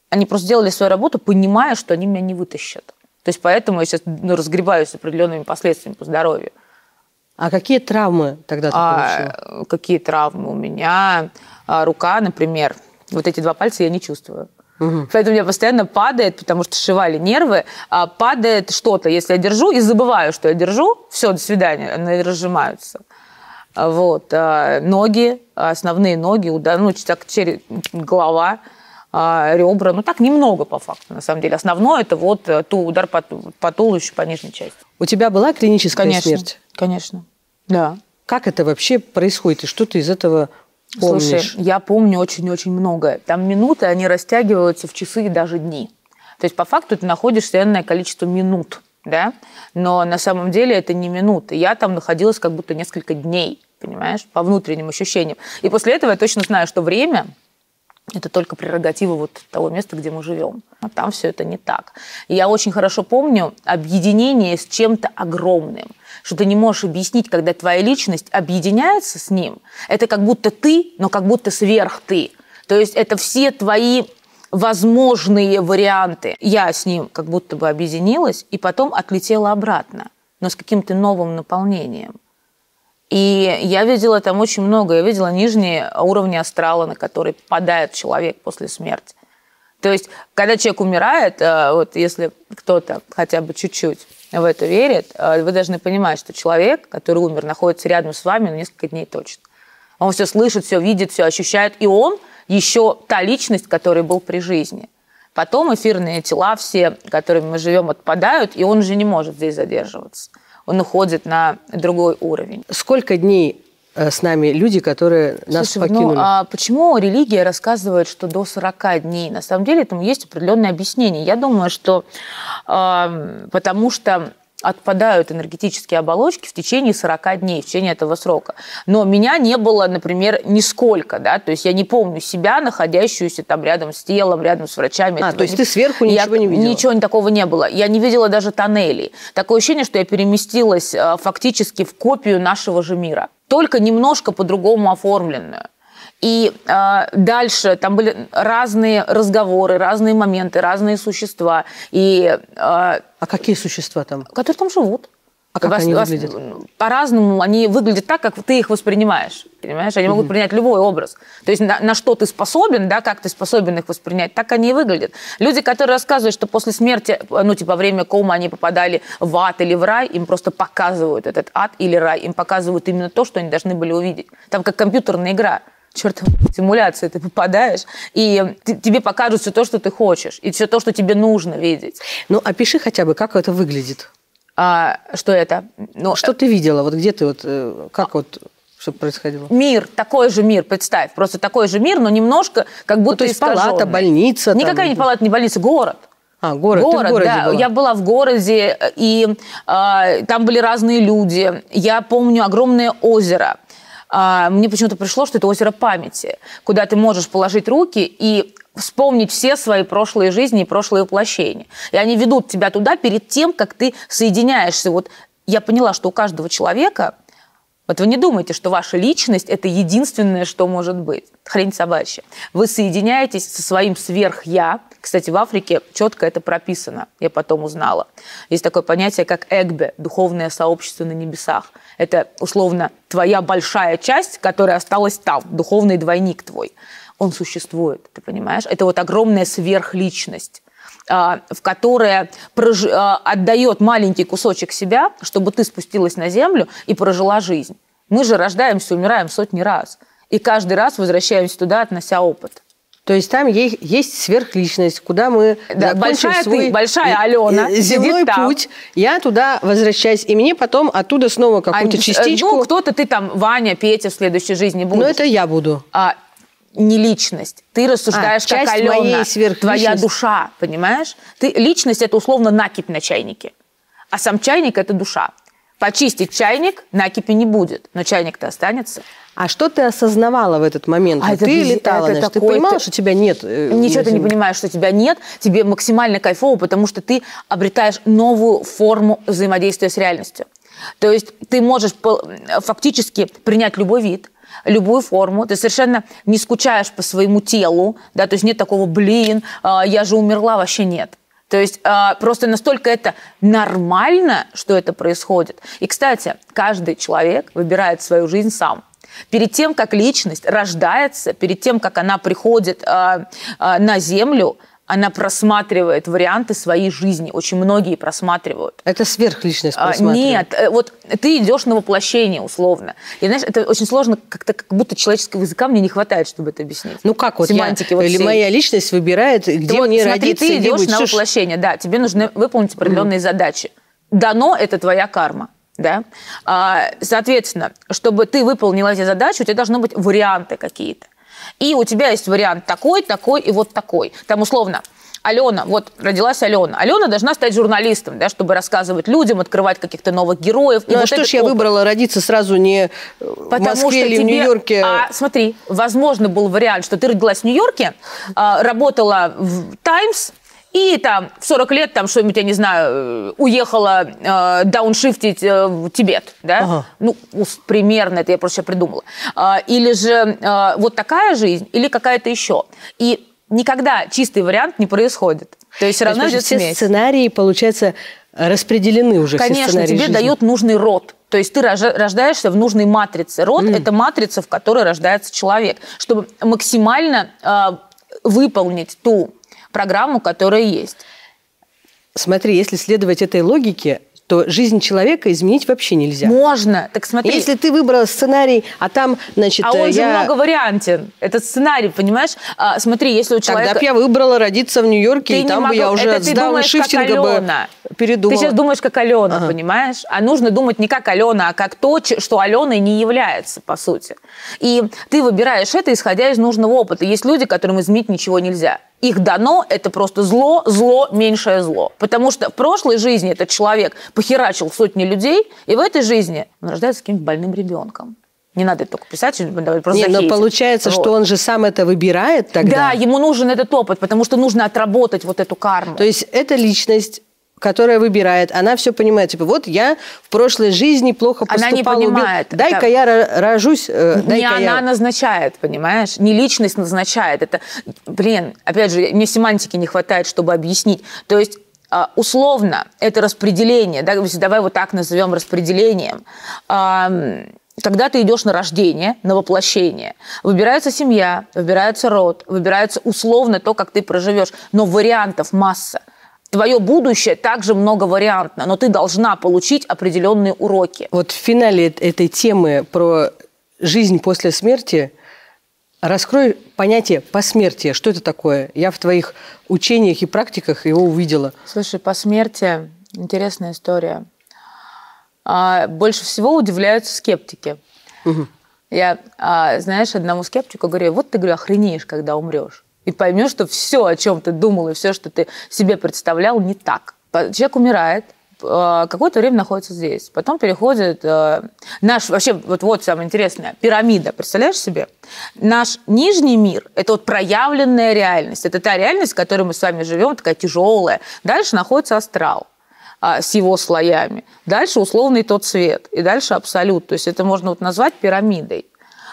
Speaker 2: они просто делали свою работу, понимая, что они меня не вытащат. То есть поэтому я сейчас ну, разгребаюсь с определенными последствиями по здоровью.
Speaker 1: А какие травмы тогда ты получила?
Speaker 2: А, какие травмы у меня? А, рука, например. Вот эти два пальца я не чувствую. Поэтому у меня постоянно падает, потому что сшивали нервы, а падает что-то. Если я держу и забываю, что я держу, все, до свидания, они разжимаются. А, Вот. а, Ноги, основные ноги, удар, ну, так, через голова, а, ребра. Ну, так немного по факту, на самом деле. Основное это вот э, ту удар по, по туловищу, по нижней части.
Speaker 1: У тебя была клиническая
Speaker 2: Конечно,
Speaker 1: смерть?
Speaker 2: конечно. Да.
Speaker 1: Как это вообще происходит? И что ты из этого помнишь?
Speaker 2: Слушай, я помню очень-очень многое. Там минуты, они растягиваются в часы и даже дни. То есть по факту ты находишься энное количество минут, да? Но на самом деле это не минуты. Я там находилась как будто несколько дней, понимаешь, по внутренним ощущениям. И после этого я точно знаю, что время это только прерогатива вот того места, где мы живем. А там все это не так. И я очень хорошо помню объединение с чем-то огромным, что ты не можешь объяснить, когда твоя личность объединяется с ним. Это как будто ты, но как будто сверх ты. То есть это все твои возможные варианты. Я с ним как будто бы объединилась и потом отлетела обратно, но с каким-то новым наполнением. И я видела там очень много. Я видела нижние уровни астрала, на которые попадает человек после смерти. То есть, когда человек умирает, э, вот если кто-то хотя бы чуть-чуть в это верит, э, вы должны понимать, что человек, который умер, находится рядом с вами на несколько дней точно. Он все слышит, все видит, все ощущает, и он еще та личность, которая был при жизни. Потом эфирные тела все, которыми мы живем, отпадают, и он уже не может здесь задерживаться он уходит на другой уровень.
Speaker 1: Сколько дней с нами люди, которые нас Слушай, ну, покинули.
Speaker 2: Ну, а почему религия рассказывает, что до 40 дней? На самом деле этому есть определенное объяснение. Я думаю, что э, потому что отпадают энергетические оболочки в течение 40 дней, в течение этого срока. Но меня не было, например, нисколько, да, то есть я не помню себя, находящуюся там рядом с телом, рядом с врачами.
Speaker 1: А, то есть не... ты сверху ничего я... не видела?
Speaker 2: Ничего такого не было. Я не видела даже тоннелей. Такое ощущение, что я переместилась э, фактически в копию нашего же мира. Только немножко по-другому оформленную. И э, дальше там были разные разговоры, разные моменты, разные существа. И, э,
Speaker 1: а какие существа там?
Speaker 2: Которые там живут.
Speaker 1: А как вас, они выглядят?
Speaker 2: По-разному они выглядят так, как ты их воспринимаешь. Понимаешь? Они угу. могут принять любой образ. То есть на, на что ты способен, да, как ты способен их воспринять, так они и выглядят. Люди, которые рассказывают, что после смерти, ну, типа, во время кома они попадали в ад или в рай, им просто показывают этот ад или рай. Им показывают именно то, что они должны были увидеть. Там как компьютерная игра чертовой симуляции ты попадаешь, и ты, тебе покажут все то, что ты хочешь, и все то, что тебе нужно видеть.
Speaker 1: Ну, опиши хотя бы, как это выглядит.
Speaker 2: А, что это?
Speaker 1: Ну, что ты видела? Вот где ты вот, э, как вот что происходило?
Speaker 2: Мир, такой же мир, представь, просто такой же мир, но немножко как будто ну,
Speaker 1: то есть палата, больница.
Speaker 2: Никакая там... не палата, не больница, город.
Speaker 1: А, город, город, ты в городе
Speaker 2: да.
Speaker 1: Была.
Speaker 2: Я была в городе, и э, там были разные люди. Я помню огромное озеро. А, мне почему-то пришло, что это озеро памяти, куда ты можешь положить руки и вспомнить все свои прошлые жизни и прошлые воплощения. И они ведут тебя туда перед тем, как ты соединяешься. Вот я поняла, что у каждого человека вот вы не думайте, что ваша личность – это единственное, что может быть. Хрень собачья. Вы соединяетесь со своим сверх-я. Кстати, в Африке четко это прописано, я потом узнала. Есть такое понятие, как эгбе – духовное сообщество на небесах. Это, условно, твоя большая часть, которая осталась там, духовный двойник твой. Он существует, ты понимаешь? Это вот огромная сверхличность. А, в которое прож... А, отдает маленький кусочек себя, чтобы ты спустилась на землю и прожила жизнь. Мы же рождаемся, умираем сотни раз. И каждый раз возвращаемся туда, относя опыт.
Speaker 1: То есть там есть сверхличность, куда мы
Speaker 2: да, большая свой ты, большая Алена
Speaker 1: земной путь. Я туда возвращаюсь, и мне потом оттуда снова какую-то а, частичку.
Speaker 2: Ну, кто-то ты там Ваня, Петя в следующей жизни будешь.
Speaker 1: Ну, это я буду.
Speaker 2: А, не личность. Ты рассуждаешь а, как Алена, твоя душа, понимаешь? Ты, личность – это условно накипь на чайнике, а сам чайник – это душа. Почистить чайник накипи не будет, но чайник-то останется.
Speaker 1: А что ты осознавала в этот момент? А ты это, летала, это значит, ты понимала, что тебя нет?
Speaker 2: Э, Ничего ты не понимаешь, что тебя нет. Тебе максимально кайфово, потому что ты обретаешь новую форму взаимодействия с реальностью. То есть ты можешь фактически принять любой вид – любую форму, ты совершенно не скучаешь по своему телу, да, то есть нет такого, блин, а, я же умерла, вообще нет. То есть а, просто настолько это нормально, что это происходит. И, кстати, каждый человек выбирает свою жизнь сам. Перед тем, как личность рождается, перед тем, как она приходит э, э, на Землю, она просматривает варианты своей жизни. Очень многие просматривают.
Speaker 1: Это сверхличность
Speaker 2: а, Нет, э, вот ты идешь на воплощение условно. И знаешь, это очень сложно, как-то как будто человеческого языка мне не хватает, чтобы это объяснить.
Speaker 1: Ну как вот Семантики я, вот или всей. моя личность выбирает, где ты мне вот, смотри, родиться,
Speaker 2: ты идешь
Speaker 1: на
Speaker 2: воплощение, да, тебе нужно выполнить определенные mm. задачи. Дано это твоя карма. Да? А, соответственно, чтобы ты выполнила эти задачи, у тебя должны быть варианты какие-то. И у тебя есть вариант такой, такой и вот такой. Там условно Алена, вот родилась Алена. Алена должна стать журналистом, да, чтобы рассказывать людям, открывать каких-то новых героев.
Speaker 1: Ну а вот что ж я опыт. выбрала родиться сразу не Потому в Москве или тебе... в Нью-Йорке?
Speaker 2: А, смотри, возможно, был вариант, что ты родилась в Нью-Йорке, а, работала в «Таймс», и там в 40 лет там что-нибудь, я не знаю, э, уехала э, дауншифтить э, в Тибет, да? Ага. Ну, примерно, это я просто придумала. Э, или же э, вот такая жизнь, или какая-то еще. И никогда чистый вариант не происходит. То есть все равно идет
Speaker 1: все смесь. сценарии, получается, распределены уже
Speaker 2: Конечно,
Speaker 1: тебе
Speaker 2: жизни. дают нужный род. То есть ты рождаешься в нужной матрице. Род mm. – это матрица, в которой рождается человек, чтобы максимально э, выполнить ту программу, которая есть.
Speaker 1: Смотри, если следовать этой логике, то жизнь человека изменить вообще нельзя.
Speaker 2: Можно. Так смотри.
Speaker 1: Если ты выбрала сценарий, а там, значит,
Speaker 2: А он
Speaker 1: я...
Speaker 2: же многовариантен. Этот сценарий, понимаешь? А, смотри, если у человека...
Speaker 1: Тогда бы я выбрала родиться в Нью-Йорке, ты и там бы я уже Это с дауншифтинга бы передумала.
Speaker 2: Ты сейчас думаешь, как Алена, ага. понимаешь? А нужно думать не как Алена, а как то, что Аленой не является, по сути. И ты выбираешь это, исходя из нужного опыта. Есть люди, которым изменить ничего нельзя их дано, это просто зло, зло, меньшее зло. Потому что в прошлой жизни этот человек похерачил сотни людей, и в этой жизни он рождается каким-то больным ребенком. Не надо это только писать, просто
Speaker 1: Не, но получается, вот. что он же сам это выбирает тогда.
Speaker 2: Да, ему нужен этот опыт, потому что нужно отработать вот эту карму.
Speaker 1: То есть эта личность которая выбирает, она все понимает. Типа, вот я в прошлой жизни плохо поступала.
Speaker 2: Она не понимает.
Speaker 1: Дай-ка я рожусь.
Speaker 2: Э, не она я... назначает, понимаешь? Не личность назначает. Это, блин, опять же, мне семантики не хватает, чтобы объяснить. То есть а, условно это распределение, да, давай вот так назовем распределением, когда ты идешь на рождение, на воплощение, выбирается семья, выбирается род, выбирается условно то, как ты проживешь, но вариантов масса твое будущее также многовариантно, но ты должна получить определенные уроки.
Speaker 1: Вот в финале этой темы про жизнь после смерти раскрой понятие посмертия. Что это такое? Я в твоих учениях и практиках его увидела.
Speaker 2: Слушай, посмертие – интересная история. А, больше всего удивляются скептики. Угу. Я, а, знаешь, одному скептику говорю, вот ты, говорю, охренеешь, когда умрешь и поймешь, что все, о чем ты думал, и все, что ты себе представлял, не так. Человек умирает, э, какое-то время находится здесь. Потом переходит э, наш, вообще, вот, вот самое интересное, пирамида, представляешь себе? Наш нижний мир – это вот проявленная реальность. Это та реальность, в которой мы с вами живем, такая тяжелая. Дальше находится астрал а, с его слоями. Дальше условный тот цвет. И дальше абсолют. То есть это можно вот назвать пирамидой.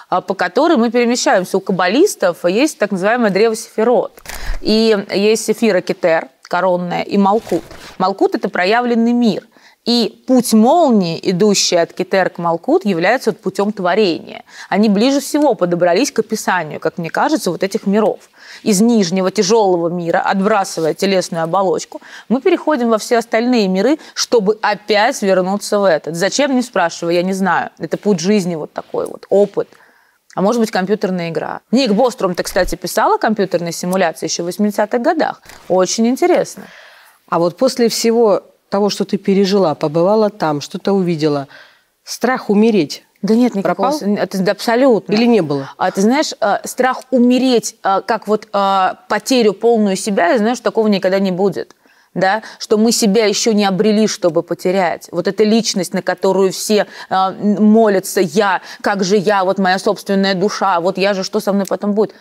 Speaker 2: А, по которой мы перемещаемся. У каббалистов есть так называемое древо Сефирот. И есть Сефира Кетер, коронная, и Малкут. Малкут – это проявленный мир. И путь молнии, идущий от Кетер к Малкут, является вот путем творения. Они ближе всего подобрались к описанию, как мне кажется, вот этих миров. Из нижнего тяжелого мира, отбрасывая телесную оболочку, мы переходим во все остальные миры, чтобы опять вернуться в этот. Зачем, не спрашиваю, я не знаю. Это путь жизни вот такой вот, опыт – а может быть компьютерная игра. Ник Бострум, ты, кстати, писала компьютерные симуляции еще в 80-х годах. Очень интересно.
Speaker 1: А вот после всего того, что ты пережила, побывала там, что-то увидела, страх умереть
Speaker 2: да нет, никакого.
Speaker 1: Пропал?
Speaker 2: Это да, абсолютно.
Speaker 1: Или не было?
Speaker 2: А ты знаешь, э, страх умереть, э, как вот э, потерю полную себя, знаешь, такого никогда не будет да, что мы себя еще не обрели, чтобы потерять. Вот эта личность, на которую все э, молятся, я, как же я, вот моя собственная душа, вот я же, что со мной потом будет?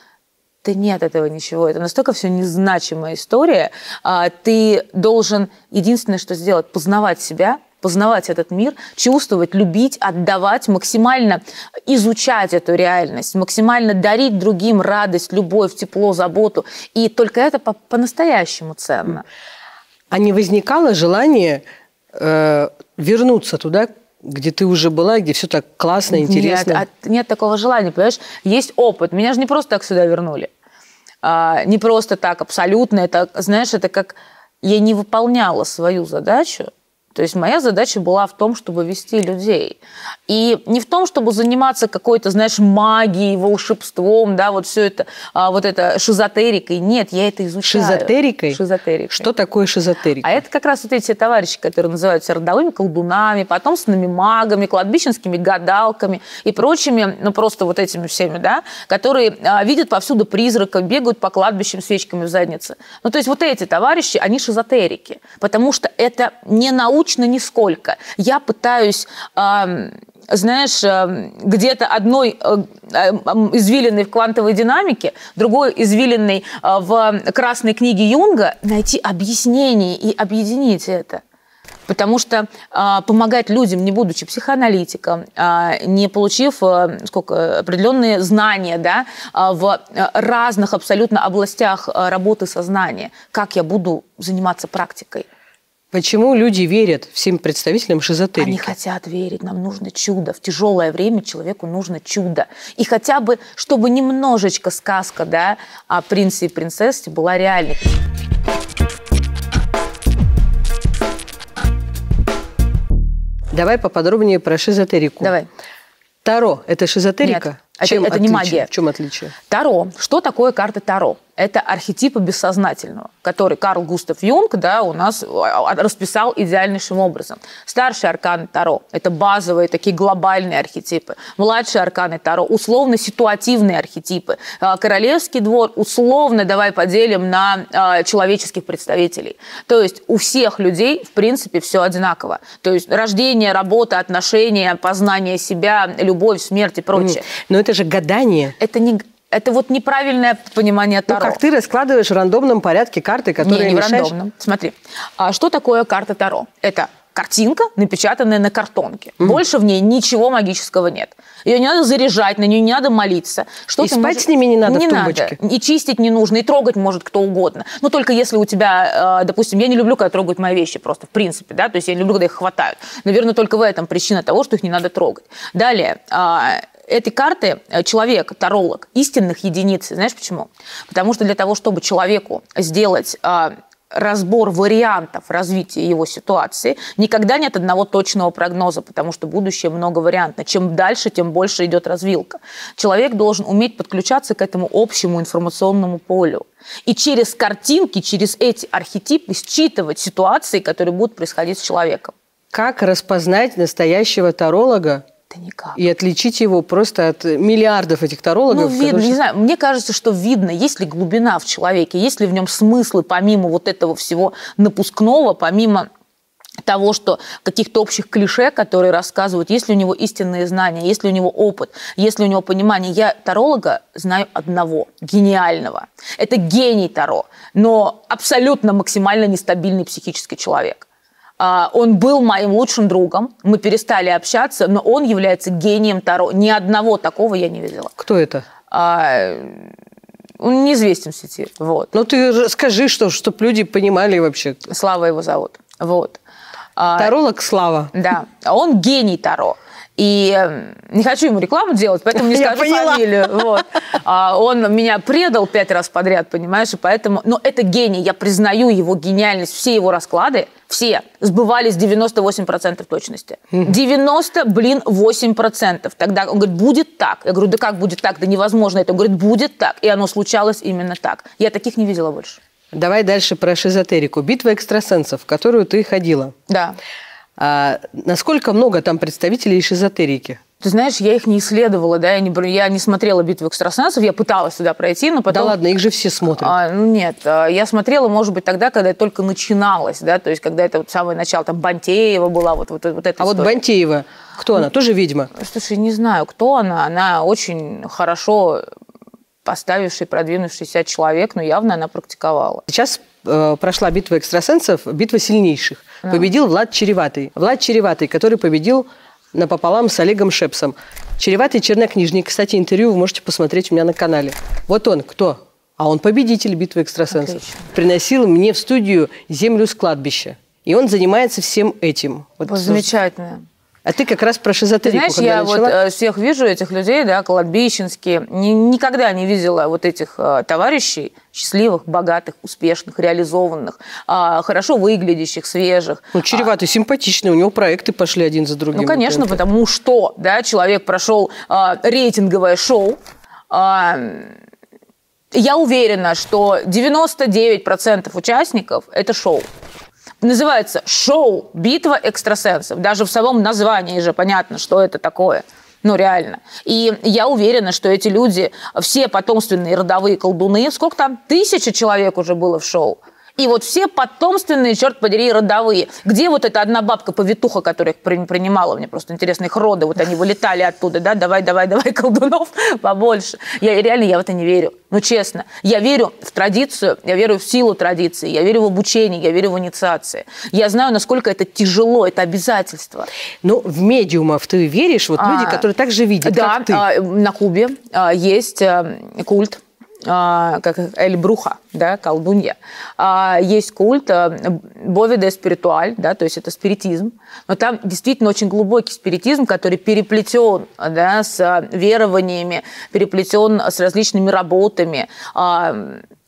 Speaker 2: Да нет этого ничего. Это настолько все незначимая история. А, ты должен единственное, что сделать, познавать себя, познавать этот мир, чувствовать, любить, отдавать, максимально изучать эту реальность, максимально дарить другим радость, любовь, тепло, заботу. И только это по-настоящему ценно
Speaker 1: а не возникало желание э, вернуться туда, где ты уже была, где все так классно, интересно?
Speaker 2: Нет, а, нет такого желания, понимаешь? Есть опыт. Меня же не просто так сюда вернули. А, не просто так, абсолютно. Это, знаешь, это как я не выполняла свою задачу, То есть моя задача была в том, чтобы вести людей. И не в том, чтобы заниматься какой-то, знаешь, магией, волшебством, да, вот все это, а, вот это шизотерикой. Нет, я это изучаю.
Speaker 1: Шизотерикой?
Speaker 2: Шизотерикой.
Speaker 1: Что такое шизотерика?
Speaker 2: А это как раз вот эти товарищи, которые называются родовыми колдунами, потомственными магами, кладбищенскими гадалками и прочими, ну просто вот этими всеми, да, которые а, видят повсюду призраков, бегают по кладбищам свечками в заднице. Ну то есть вот эти товарищи, они шизотерики, потому что это не научно нисколько. Я пытаюсь... Э, знаешь, где-то одной э, извилиной в квантовой динамике, другой извилиной э, в красной книге Юнга найти объяснение и объединить это. Потому что э, помогать людям, не будучи психоаналитиком, э, не получив э, сколько, определенные знания да, э, в разных абсолютно областях работы сознания, как я буду заниматься практикой?
Speaker 1: Почему люди верят всем представителям шизотерики?
Speaker 2: Они хотят верить, нам нужно чудо. В тяжелое время человеку нужно чудо. И хотя бы, чтобы немножечко сказка да, о принце и принцессе была реальной.
Speaker 1: Давай поподробнее про шизотерику.
Speaker 2: Давай.
Speaker 1: Таро – это шизотерика?
Speaker 2: Нет, Чем это, это не магия.
Speaker 1: В чем отличие?
Speaker 2: Таро. Что такое карта Таро? это архетипы бессознательного, который Карл Густав Юнг да, у нас а, а, расписал идеальнейшим образом. Старший аркан Таро – это базовые такие глобальные архетипы. Младший аркан Таро – условно-ситуативные архетипы. А, королевский двор условно давай поделим на человеческих представителей. То есть у всех людей, в принципе, все одинаково. То есть рождение, работа, отношения, познание себя, любовь, смерть и прочее.
Speaker 1: Но это же гадание.
Speaker 2: Это не это вот неправильное понимание Таро.
Speaker 1: Ну, как ты раскладываешь в рандомном порядке карты, которые
Speaker 2: не, не
Speaker 1: мешаешь...
Speaker 2: в рандомном. Смотри, а что такое карта Таро? Это картинка, напечатанная на картонке. Mm. Больше в ней ничего магического нет. Ее не надо заряжать, на нее не надо молиться.
Speaker 1: Что и спать можешь... с ними не надо
Speaker 2: не
Speaker 1: в тумбочке.
Speaker 2: Надо. И чистить не нужно, и трогать может кто угодно. Но только если у тебя, э, допустим, я не люблю, когда трогают мои вещи просто, в принципе, да, то есть я не люблю, когда их хватают. Наверное, только в этом причина того, что их не надо трогать. Далее, а, этой карты э, человек, таролог, истинных единиц. Знаешь почему? Потому что для того, чтобы человеку сделать а, разбор вариантов развития его ситуации, никогда нет одного точного прогноза, потому что будущее многовариантно. Чем дальше, тем больше идет развилка. Человек должен уметь подключаться к этому общему информационному полю. И через картинки, через эти архетипы считывать ситуации, которые будут происходить с человеком.
Speaker 1: Как распознать настоящего таролога
Speaker 2: это никак.
Speaker 1: И отличить его просто от миллиардов этих тарологов.
Speaker 2: Ну, видно, которые... не знаю, мне кажется, что видно, есть ли глубина в человеке, есть ли в нем смыслы, помимо вот этого всего напускного, помимо того, что каких-то общих клише, которые рассказывают, есть ли у него истинные знания, есть ли у него опыт, есть ли у него понимание. Я таролога знаю одного, гениального. Это гений Таро, но абсолютно максимально нестабильный психический человек. А, он был моим лучшим другом. Мы перестали общаться, но он является гением Таро. Ни одного такого я не видела.
Speaker 1: Кто это?
Speaker 2: А, он неизвестен в сети. Вот.
Speaker 1: Ну ты скажи, что, чтобы люди понимали вообще.
Speaker 2: Слава его зовут. Вот.
Speaker 1: А, Таролог Слава.
Speaker 2: Да. Он гений Таро. И эм, не хочу ему рекламу делать, поэтому не скажу фамилию. Вот. А он меня предал пять раз подряд, понимаешь, и поэтому... Но это гений, я признаю его гениальность. Все его расклады, все, сбывались 98% точности. 90, блин, 8%. Тогда он говорит, будет так. Я говорю, да как будет так? Да невозможно это. Он говорит, будет так. И оно случалось именно так. Я таких не видела больше.
Speaker 1: Давай дальше про шизотерику. Битва экстрасенсов, в которую ты ходила.
Speaker 2: Да.
Speaker 1: А насколько много там представителей шизотерики?
Speaker 2: Ты знаешь, я их не исследовала, да, я не, я не смотрела «Битву экстрасенсов», я пыталась сюда пройти, но потом...
Speaker 1: Да ладно, их же все смотрят. А,
Speaker 2: ну нет, а, я смотрела, может быть, тогда, когда это только начиналось, да, то есть когда это вот самое начало, там Бантеева была, вот, вот, вот эта
Speaker 1: А история. вот Бантеева, кто она? Тоже ведьма?
Speaker 2: Слушай, не знаю, кто она. Она очень хорошо поставивший, продвинувшийся человек, но явно она практиковала.
Speaker 1: Сейчас э, прошла битва экстрасенсов, битва сильнейших. Да. Победил Влад Череватый. Влад Череватый, который победил напополам с Олегом Шепсом. Череватый чернокнижник. Кстати, интервью вы можете посмотреть у меня на канале. Вот он, кто? А он победитель битвы экстрасенсов. Отлично. Приносил мне в студию землю с кладбища. И он занимается всем этим.
Speaker 2: Вот, замечательно.
Speaker 1: А ты как раз про шизотерику,
Speaker 2: Знаешь,
Speaker 1: когда
Speaker 2: я
Speaker 1: начала.
Speaker 2: вот э, всех вижу, этих людей, да, кладбищенские, ни- никогда не видела вот этих э, товарищей, счастливых, богатых, успешных, реализованных, а, хорошо выглядящих, свежих.
Speaker 1: Ну, чреватый, симпатичный, у него проекты пошли один за другим.
Speaker 2: Ну, конечно,
Speaker 1: Вот
Speaker 2: потому что, да, человек прошел а, рейтинговое шоу. А, я уверена, что 99% участников – это шоу. Называется шоу «Битва экстрасенсов». Даже в самом названии же понятно, что это такое. Ну, реально. И я уверена, что эти люди, все потомственные родовые колдуны, сколько там, тысяча человек уже было в шоу. И вот все потомственные, черт подери, родовые. Где вот эта одна бабка-повитуха, которая их при- принимала? Мне просто интересно, их роды, вот они вылетали оттуда, да, давай, давай, давай, колдунов побольше. Я реально, я в это не верю. Ну, честно. Я верю в традицию, я верю в силу традиции, я верю в обучение, я верю в инициации. Я знаю, насколько это тяжело, это обязательство.
Speaker 1: Ну, в медиумов ты веришь? Вот люди,
Speaker 2: А,
Speaker 1: которые так же видят,
Speaker 2: Да,
Speaker 1: как ты.
Speaker 2: а, на Кубе а, есть а, культ, как Эль Бруха, да, колдунья. А, Есть культ а, Бови де Спиритуаль, да, то есть это спиритизм. Но там действительно очень глубокий спиритизм, который переплетен да, с а, верованиями, переплетен с различными работами. А,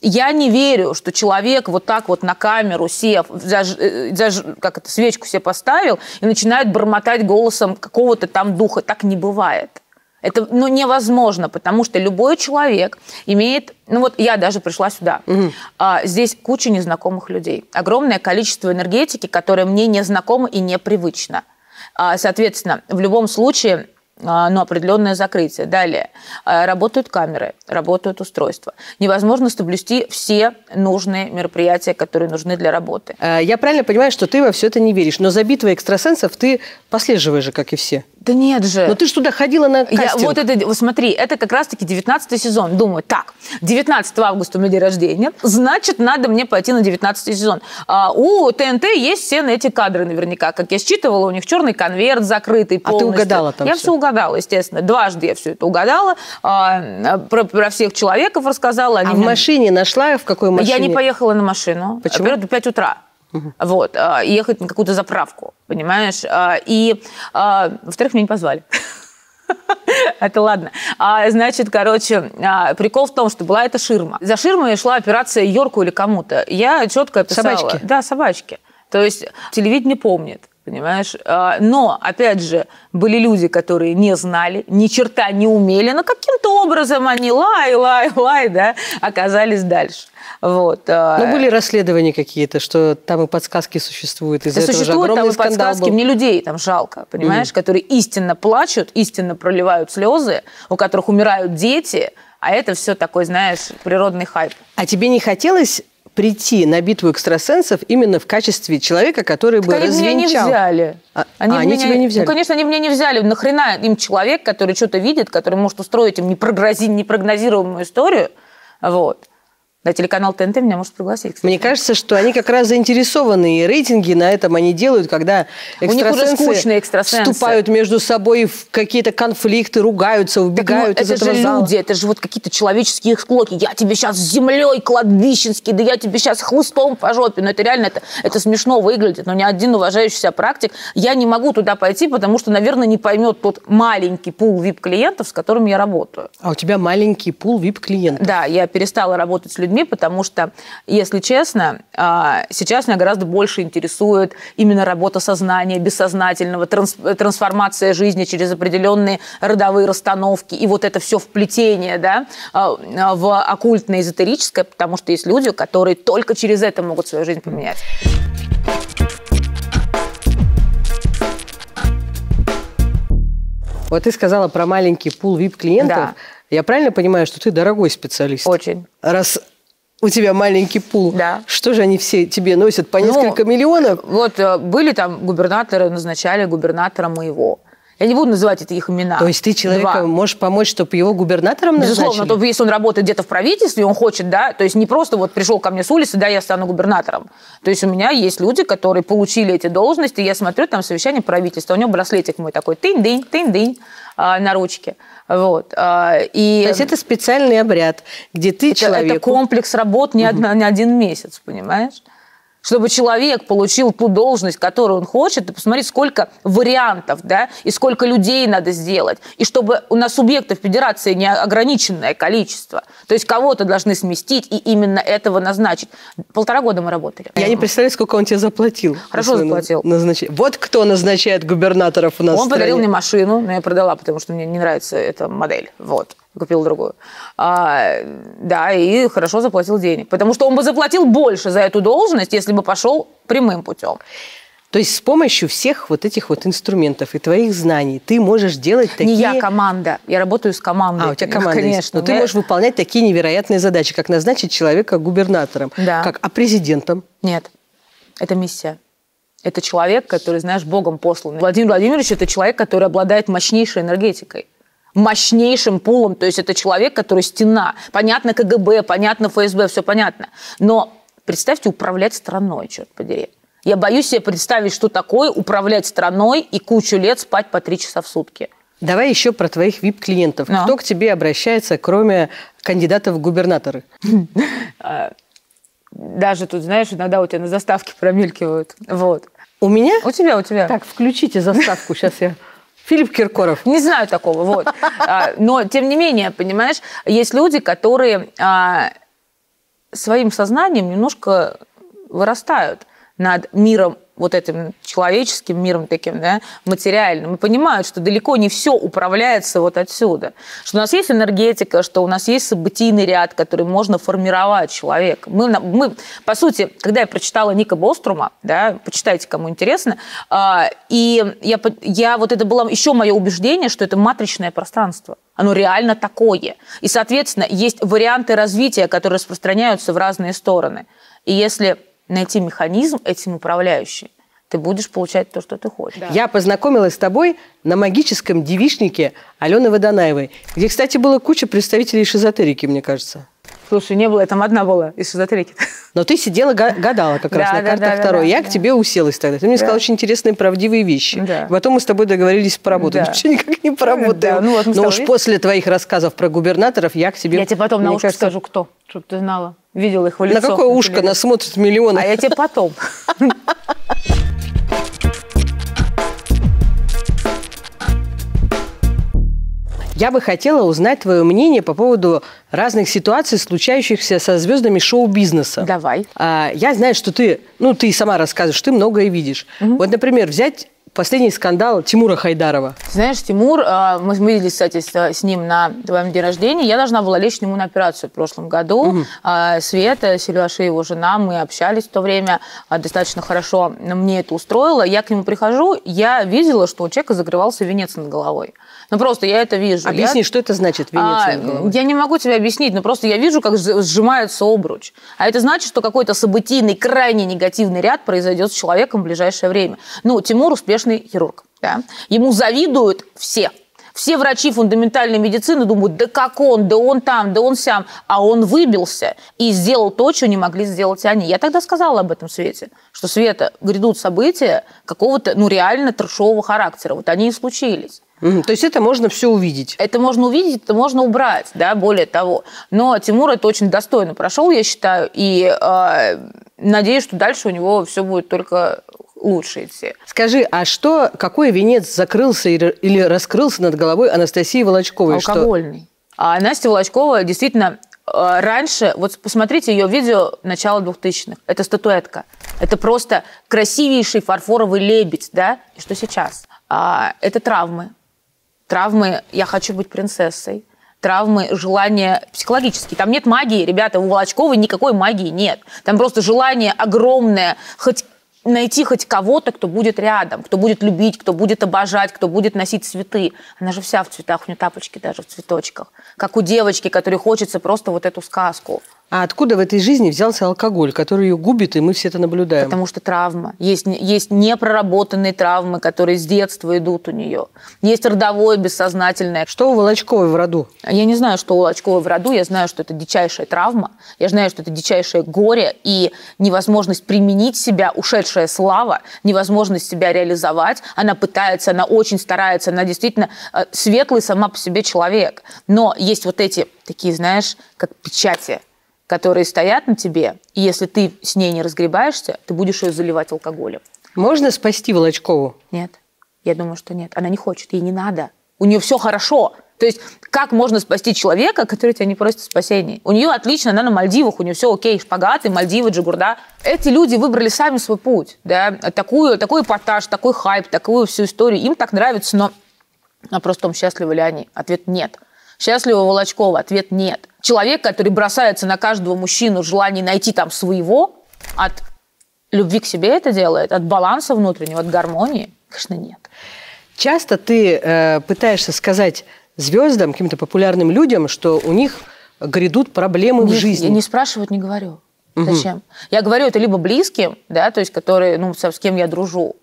Speaker 2: Я не верю, что человек вот так вот на камеру сев, заж- э, заж- как это, свечку себе поставил и начинает бормотать голосом какого-то там духа. Так не бывает. Это ну, невозможно, потому что любой человек имеет... Ну вот я даже пришла сюда. А, здесь куча незнакомых людей. Огромное количество энергетики, которое мне незнакомо и непривычно. А, соответственно, в любом случае а, ну, определенное закрытие. Далее. А, Работают камеры, работают устройства. Невозможно соблюсти все нужные мероприятия, которые нужны для работы.
Speaker 1: А, Я правильно понимаю, что ты во все это не веришь, но за битвой экстрасенсов ты послеживаешь же, как и все.
Speaker 2: Да нет же.
Speaker 1: Но ты же туда ходила на кастинг.
Speaker 2: Я, вот это, вот смотри, это как раз-таки 19 сезон. Думаю, так, 19 августа у меня день рождения, значит, надо мне пойти на 19 сезон. А, у ТНТ есть все на эти кадры наверняка. Как я считывала, у них черный конверт закрытый
Speaker 1: А ты
Speaker 2: полностью.
Speaker 1: угадала там
Speaker 2: Я все угадала, естественно. Дважды я все это угадала. А, про, про всех человеков рассказала.
Speaker 1: А
Speaker 2: Они
Speaker 1: в
Speaker 2: мне-
Speaker 1: машине нашла, в какой машине?
Speaker 2: я не поехала на машину.
Speaker 1: Почему?
Speaker 2: Во-первых, до 5 утра. Вот, а, ехать на какую-то заправку, понимаешь? А, И, а, во-вторых, меня не позвали. Это ладно. А, значит, короче, а, прикол в том, что была эта ширма. За ширмой шла операция Йорку или кому-то. Я четко описала.
Speaker 1: Собачки?
Speaker 2: Да, собачки. То есть телевидение помнит. Понимаешь? А, Но, опять же, были люди, которые не знали, ни черта не умели, но каким-то образом они лай, лай, лай, да, оказались дальше. Вот. а,
Speaker 1: Ну, были расследования какие-то, что там и подсказки существуют. Из-за этого же
Speaker 2: существуют там
Speaker 1: огромный
Speaker 2: и
Speaker 1: скандал
Speaker 2: подсказки.
Speaker 1: был.
Speaker 2: Мне людей там жалко, понимаешь, которые истинно плачут, истинно проливают слезы, у которых умирают дети, а это все такой, знаешь, природный хайп.
Speaker 1: А тебе не хотелось прийти на битву экстрасенсов именно в качестве человека, который бы
Speaker 2: Так они меня не
Speaker 1: развенчал?
Speaker 2: взяли.
Speaker 1: А- а, они
Speaker 2: меня-
Speaker 1: тебя не взяли?
Speaker 2: Ну, конечно, они меня не взяли. Нахрена им человек, который что-то видит, который может устроить им непрогнози- непрогнозируемую историю. Вот. На телеканал ТНТ меня может пригласить, кстати.
Speaker 1: Мне кажется, что они как раз заинтересованы, и рейтинги на этом они делают, когда
Speaker 2: У них уже
Speaker 1: экстрасенсы,
Speaker 2: скучные экстрасенсы.
Speaker 1: вступают между собой в какие-то конфликты, ругаются,
Speaker 2: Так, ну,
Speaker 1: убегают из
Speaker 2: это
Speaker 1: этого
Speaker 2: же
Speaker 1: зала.
Speaker 2: люди, это же вот какие-то человеческие склоки. Я тебе сейчас землей кладбищенский, да я тебе сейчас хлыстом по жопе. Но это реально, это, это смешно выглядит. Но ни один уважающийся практик, я не могу туда пойти, потому что, наверное, не поймет тот маленький пул VIP-клиентов, с которыми я работаю.
Speaker 1: А у тебя маленький пул VIP-клиентов.
Speaker 2: Да, я перестала работать с людьми, потому что, если честно, а, сейчас меня гораздо больше интересует именно работа сознания, бессознательного, транс- трансформация жизни через определенные родовые расстановки и вот это все вплетение да, а, а, в оккультное, эзотерическое, потому что есть люди, которые только через это могут свою жизнь поменять.
Speaker 1: Вот ты сказала про маленький пул VIP-клиентов.
Speaker 2: Да.
Speaker 1: Я правильно понимаю, что ты дорогой специалист?
Speaker 2: Очень.
Speaker 1: Раз у тебя маленький пул,
Speaker 2: Да.
Speaker 1: что же они все тебе носят? По
Speaker 2: Ну,
Speaker 1: несколько миллионов?
Speaker 2: Вот э, были там губернаторы, назначали губернатора моего. Я не буду называть это их имена.
Speaker 1: То есть ты человека
Speaker 2: Два.
Speaker 1: можешь помочь, чтобы его губернатором
Speaker 2: Безусловно,
Speaker 1: назначили?
Speaker 2: то если он работает где-то в правительстве, он хочет, да, то есть не просто вот пришел ко мне с улицы, да, я стану губернатором. То есть у меня есть люди, которые получили эти должности, я смотрю, там совещание правительства, у него браслетик мой такой, тынь-дынь, тынь-дынь а, на ручке. Вот. а, и
Speaker 1: То есть это специальный обряд, где ты
Speaker 2: это, это комплекс работ не, одна- не один месяц, понимаешь? Чтобы человек получил ту должность, которую он хочет, и посмотреть, сколько вариантов, да, и сколько людей надо сделать, и чтобы у нас субъектов федерации не ограниченное количество. То есть кого-то должны сместить и именно этого назначить. Полтора года мы работали.
Speaker 1: Я не представляю, сколько он тебе заплатил.
Speaker 2: Хорошо заплатил.
Speaker 1: Назнач... Вот кто назначает губернаторов у нас
Speaker 2: Он подарил мне машину, но я продала, потому что мне не нравится эта модель. Вот купил другую. А, да, и хорошо заплатил денег. Потому что он бы заплатил больше за эту должность, если бы пошел прямым путем.
Speaker 1: То есть с помощью всех вот этих вот инструментов и твоих знаний ты можешь делать такие...
Speaker 2: Не я, команда. Я работаю с командой.
Speaker 1: А, у тебя команда
Speaker 2: Конечно.
Speaker 1: Есть. Но ты можешь выполнять такие невероятные задачи, как назначить человека губернатором.
Speaker 2: Да.
Speaker 1: Как, а президентом?
Speaker 2: Нет. Это миссия. Это человек, который, знаешь, Богом послан. Владимир Владимирович – это человек, который обладает мощнейшей энергетикой мощнейшим пулом, то есть это человек, который стена. Понятно КГБ, понятно ФСБ, все понятно. Но представьте, управлять страной, черт подери. Я боюсь себе представить, что такое управлять страной и кучу лет спать по три часа в сутки.
Speaker 1: Давай еще про твоих VIP-клиентов.
Speaker 2: Ну.
Speaker 1: Кто к тебе обращается, кроме кандидатов в губернаторы?
Speaker 2: Даже тут, знаешь, иногда у тебя на заставке промелькивают. Вот.
Speaker 1: У меня?
Speaker 2: У тебя, у тебя.
Speaker 1: Так, включите заставку, сейчас я... Филипп Киркоров.
Speaker 2: Не знаю такого, вот. А, Но, тем не менее, понимаешь, есть люди, которые а, своим сознанием немножко вырастают над миром вот этим человеческим миром таким, да, материальным, и понимают, что далеко не все управляется вот отсюда. Что у нас есть энергетика, что у нас есть событийный ряд, который можно формировать человека. Мы, мы по сути, когда я прочитала Ника Бострума, да, почитайте, кому интересно, а, и я, я, вот это было еще мое убеждение, что это матричное пространство. Оно реально такое. И, соответственно, есть варианты развития, которые распространяются в разные стороны. И если найти механизм этим управляющий, ты будешь получать то, что ты хочешь.
Speaker 1: Я познакомилась с тобой на магическом девичнике Алены Водонаевой, где, кстати, была куча представителей шизотерики, мне кажется.
Speaker 2: Слушай, не было, там одна была из шизотерики.
Speaker 1: Но ты сидела, гадала как раз
Speaker 2: Да,
Speaker 1: на картах
Speaker 2: да,
Speaker 1: второй.
Speaker 2: да,
Speaker 1: Я к тебе уселась тогда. Ты мне сказала очень интересные, правдивые вещи.
Speaker 2: Да.
Speaker 1: Потом мы с тобой договорились поработать.
Speaker 2: Да.
Speaker 1: Вообще никак не поработаем.
Speaker 2: Ну вот
Speaker 1: Но уж после твоих рассказов про губернаторов я к тебе...
Speaker 2: Я тебе потом на ушко
Speaker 1: кажется,
Speaker 2: скажу, кто, чтобы ты знала. Видела их в
Speaker 1: На
Speaker 2: лицо.
Speaker 1: какое ушко
Speaker 2: телевизоре.
Speaker 1: нас смотрят миллионы?
Speaker 2: А я тебе потом.
Speaker 1: Я бы хотела узнать твое мнение по поводу разных ситуаций, случающихся со звездами шоу-бизнеса.
Speaker 2: Давай.
Speaker 1: А, я знаю, что ты, ну, ты сама рассказываешь, ты многое видишь. Вот, например, взять последний скандал Тимура Хайдарова.
Speaker 2: Знаешь, Тимур, а, мы виделись, кстати, с, ним на твоем день рождения. Я должна была лечь к нему на операцию в прошлом году. А, Света, Сильваши, его жена, мы общались в то время а, достаточно хорошо. Мне это устроило. Я к нему прихожу, я видела, что у человека закрывался венец над головой. Ну, просто я это вижу. Я-
Speaker 1: Объясни, что это значит венец
Speaker 2: А,
Speaker 1: над головой?
Speaker 2: я не могу тебе объяснить, но просто я вижу, как сж- сжимается обруч. А это значит, что какой-то событийный, крайне негативный ряд произойдет с человеком в ближайшее время. Ну, Тимур успешный хирург. Да? Ему завидуют все. Все врачи фундаментальной медицины думают, да как он, да он там, да он сям. А он выбился и сделал то, что не могли сделать они. Я тогда сказала об этом Свете, что Света, грядут события какого-то, ну, реально трешового характера. Вот они и случились.
Speaker 1: Мгм. То есть это можно все увидеть.
Speaker 2: Это можно увидеть, это можно убрать, да, более того. Но Тимур это очень достойно прошел, я считаю, и э, надеюсь, что дальше у него все будет только лучше идти.
Speaker 1: Скажи, а что, какой венец закрылся или раскрылся над головой Анастасии Волочковой? Что-
Speaker 2: Алкогольный. А Настя Волочкова действительно э, раньше, вот посмотрите ее видео начала 2000-х, это статуэтка. Это просто красивейший фарфоровый лебедь, да? И что сейчас? А, это травмы. Травмы «я хочу быть принцессой», травмы, желания психологические. Там нет магии, ребята, у Волочковой никакой магии нет. Там просто желание огромное, хоть найти хоть кого-то, кто будет рядом, кто будет любить, кто будет обожать, кто будет носить цветы. Она же вся в цветах, у нее тапочки даже в цветочках. Как у девочки, которой хочется просто вот эту сказку.
Speaker 1: А откуда в этой жизни взялся алкоголь, который ее губит, и мы все это наблюдаем?
Speaker 2: Потому что травма. Есть, есть непроработанные травмы, которые с детства идут у нее. Есть родовое, бессознательное.
Speaker 1: Что у Волочковой в роду?
Speaker 2: Я не знаю, что у Лочковой в роду, я знаю, что это дичайшая травма, я знаю, что это дичайшее горе и невозможность применить себя, ушедшая слава, невозможность себя реализовать. Она пытается, она очень старается, она действительно э, светлый сама по себе человек. Но есть вот эти такие, знаешь, как печати, которые стоят на тебе, и если ты с ней не разгребаешься, ты будешь ее заливать алкоголем.
Speaker 1: Можно спасти Волочкову?
Speaker 2: Нет. Я думаю, что нет. Она не хочет, ей не надо. У нее все хорошо. То есть как можно спасти человека, который тебя не просит спасения? У нее отлично, она на Мальдивах, у нее все окей, шпагаты, Мальдивы, Джигурда. Эти люди выбрали сами свой путь, да, такую, такой эпатаж, такой хайп, такую всю историю. Им так нравится, но вопрос в том, счастливы ли они? Ответ нет. Счастлива Волочкова? Ответ нет. Человек, который бросается на каждого мужчину в желании найти там своего, от любви к себе это делает, от баланса внутреннего, от гармонии, конечно, нет.
Speaker 1: Часто ты э, пытаешься сказать звездам, каким-то популярным людям, что у них грядут проблемы
Speaker 2: Нет,
Speaker 1: в жизни.
Speaker 2: Я не спрашивать не говорю. Зачем? Я говорю это либо близким, да, то есть которые, ну, с кем я дружу.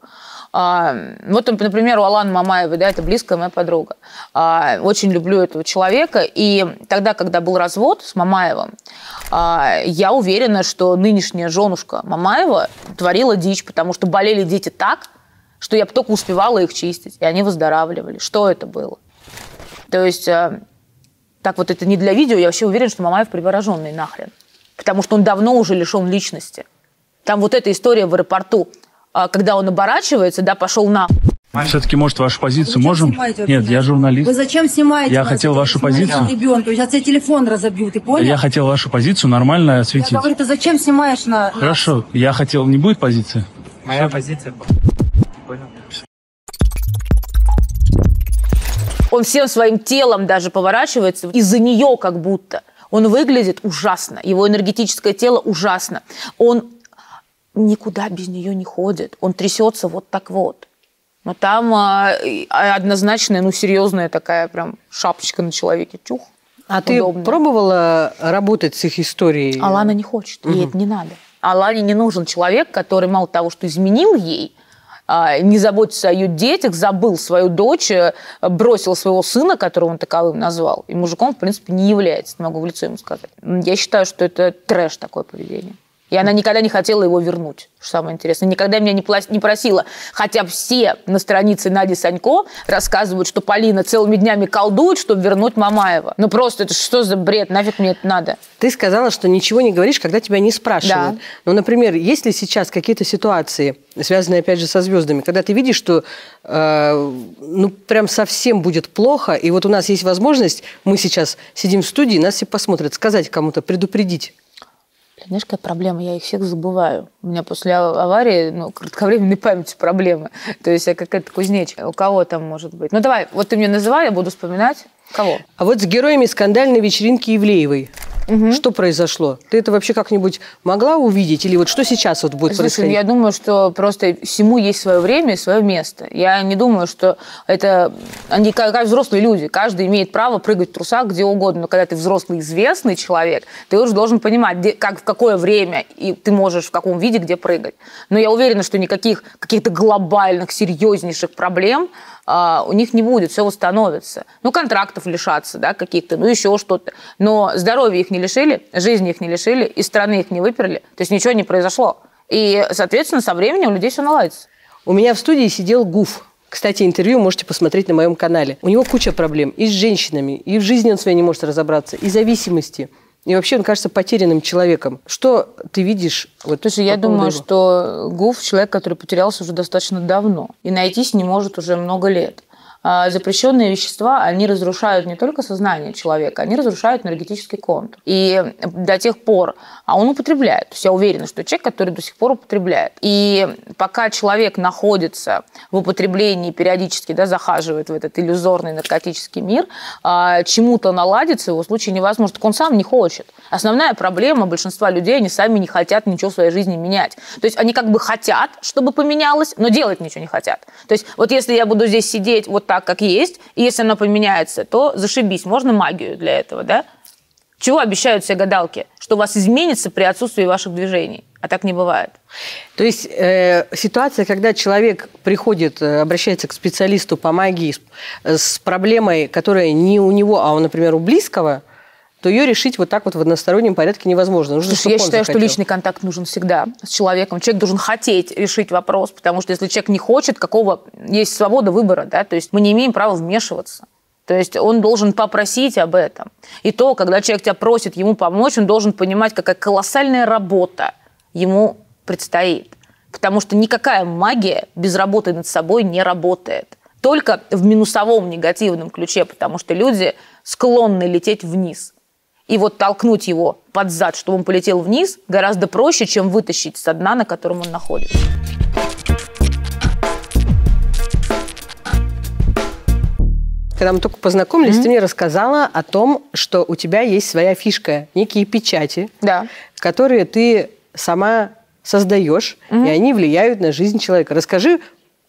Speaker 2: А, вот, например, у Аланы Мамаевой, да, это близкая моя подруга. А, очень люблю этого человека. И тогда, когда был развод с Мамаевым, а, я уверена, что нынешняя женушка Мамаева творила дичь, потому что болели дети так, что я только успевала их чистить, и они выздоравливали. Что это было? То есть, э, так вот это не для видео, я вообще уверена, что Мамаев привороженный нахрен. Потому что он давно уже лишен личности. Там вот эта история в аэропорту, когда он оборачивается, да, пошел на.
Speaker 5: Все-таки, может, вашу позицию
Speaker 6: Вы
Speaker 5: можем?
Speaker 6: снимаете
Speaker 5: Нет, я журналист.
Speaker 6: Вы зачем снимаете?
Speaker 5: Я
Speaker 6: нас?
Speaker 5: хотел вашу позицию.
Speaker 6: Ребенка, сейчас я телефон разобью, ты понял?
Speaker 5: Я хотел вашу позицию нормально
Speaker 6: Я
Speaker 5: осветить.
Speaker 6: говорю, ты зачем снимаешь на...
Speaker 5: Хорошо, я хотел, не будет позиции?
Speaker 7: Моя позиция. Понял.
Speaker 2: Он всем своим телом даже поворачивается из-за нее как будто. Он выглядит ужасно, его энергетическое тело ужасно. Он никуда без нее не ходит, он трясется вот так вот. Но там а, а, однозначная, ну, серьезная такая прям шапочка на человеке. Чух.
Speaker 1: А ты
Speaker 2: Удобно.
Speaker 1: пробовала работать с их историей?
Speaker 2: Алана не хочет, ей это не надо. Алане не нужен человек, который мало того, что изменил ей, а, не заботится о ее детях, забыл свою дочь, э, бросил своего сына, которого он таковым назвал, и мужиком, в принципе, не является, могу в лицо ему сказать. Я считаю, что это трэш такое поведение. И она никогда не хотела его вернуть, что самое интересное. Никогда меня не, плас- не просила. Хотя все на странице Нади Санько рассказывают, что Полина целыми днями колдует, чтобы вернуть Мамаева. Ну просто это что за бред? Нафиг мне это надо?
Speaker 1: Ты сказала, что ничего не говоришь, когда тебя не спрашивают.
Speaker 2: Да.
Speaker 1: Ну, например, есть ли сейчас какие-то ситуации, связанные, опять же, со звездами, когда ты видишь, что э, ну, прям совсем будет плохо, и вот у нас есть возможность, мы сейчас сидим в студии, нас все посмотрят, сказать кому-то, предупредить.
Speaker 2: Знаешь, какая проблема? Я их всех забываю. У меня после а- аварии, ну, кратковременной памяти проблемы. То есть я какая-то кузнечка. У кого там может быть? Ну, давай, вот ты мне называй, я буду вспоминать. Кого?
Speaker 1: А вот с героями скандальной вечеринки Ивлеевой. Что произошло? Ты это вообще как-нибудь могла увидеть? Или вот что сейчас вот будет
Speaker 2: Слушай,
Speaker 1: происходить?
Speaker 2: я думаю, что просто всему есть свое время и свое место. Я не думаю, что это... Они как, взрослые люди. Каждый имеет право прыгать в трусах где угодно. Но когда ты взрослый, известный человек, ты уже должен понимать, где, как, в какое время и ты можешь в каком виде где прыгать. Но я уверена, что никаких каких-то глобальных, серьезнейших проблем у них не будет, все восстановится. Ну, контрактов лишаться, да, каких-то, ну, еще что-то. Но здоровье их не лишили, жизни их не лишили, из страны их не выперли. То есть ничего не произошло. И, соответственно, со временем у людей все наладится.
Speaker 1: У меня в студии сидел Гуф. Кстати, интервью можете посмотреть на моем канале. У него куча проблем и с женщинами, и в жизни он своей не может разобраться, и зависимости. И вообще он кажется потерянным человеком. Что ты видишь? Вот
Speaker 2: Слушай, я
Speaker 1: по поводу
Speaker 2: думаю,
Speaker 1: его?
Speaker 2: что Гуф человек, который потерялся уже достаточно давно и найтись не может уже много лет. А Запрещенные вещества, они разрушают не только сознание человека, они разрушают энергетический контур. И до тех пор, а он употребляет. То есть я уверена, что человек, который до сих пор употребляет. И пока человек находится в употреблении, периодически да, захаживает в этот иллюзорный наркотический мир, а, чему-то наладиться в его случае невозможно. Так он сам не хочет. Основная проблема большинства людей, они сами не хотят ничего в своей жизни менять. То есть они как бы хотят, чтобы поменялось, но делать ничего не хотят. То есть вот если я буду здесь сидеть вот так, как есть, и если оно поменяется, то зашибись. Можно магию для этого, да? Чего обещают все гадалки? Что у вас изменится при отсутствии ваших движений. А так не бывает.
Speaker 1: То есть э, ситуация, когда человек приходит, э, обращается к специалисту по магии с, с проблемой, которая не у него, а, у, например, у близкого, то ее решить вот так вот в одностороннем порядке невозможно. Нужно,
Speaker 2: Слушай, я считаю, что
Speaker 1: захотел.
Speaker 2: личный контакт нужен всегда с человеком. Человек должен хотеть решить вопрос, потому что если человек не хочет, какого есть свобода выбора, да, то есть мы не имеем права вмешиваться. То есть он должен попросить об этом. И то, когда человек тебя просит ему помочь, он должен понимать, какая колоссальная работа ему предстоит. Потому что никакая магия без работы над собой не работает. Только в минусовом негативном ключе, потому что люди склонны лететь вниз. И вот толкнуть его под зад, чтобы он полетел вниз, гораздо проще, чем вытащить со дна, на котором он находится.
Speaker 1: Когда мы только познакомились, ты мне рассказала о том, что у тебя есть своя фишка, некие печати,
Speaker 2: Да.
Speaker 1: которые ты сама создаешь, и они влияют на жизнь человека. Расскажи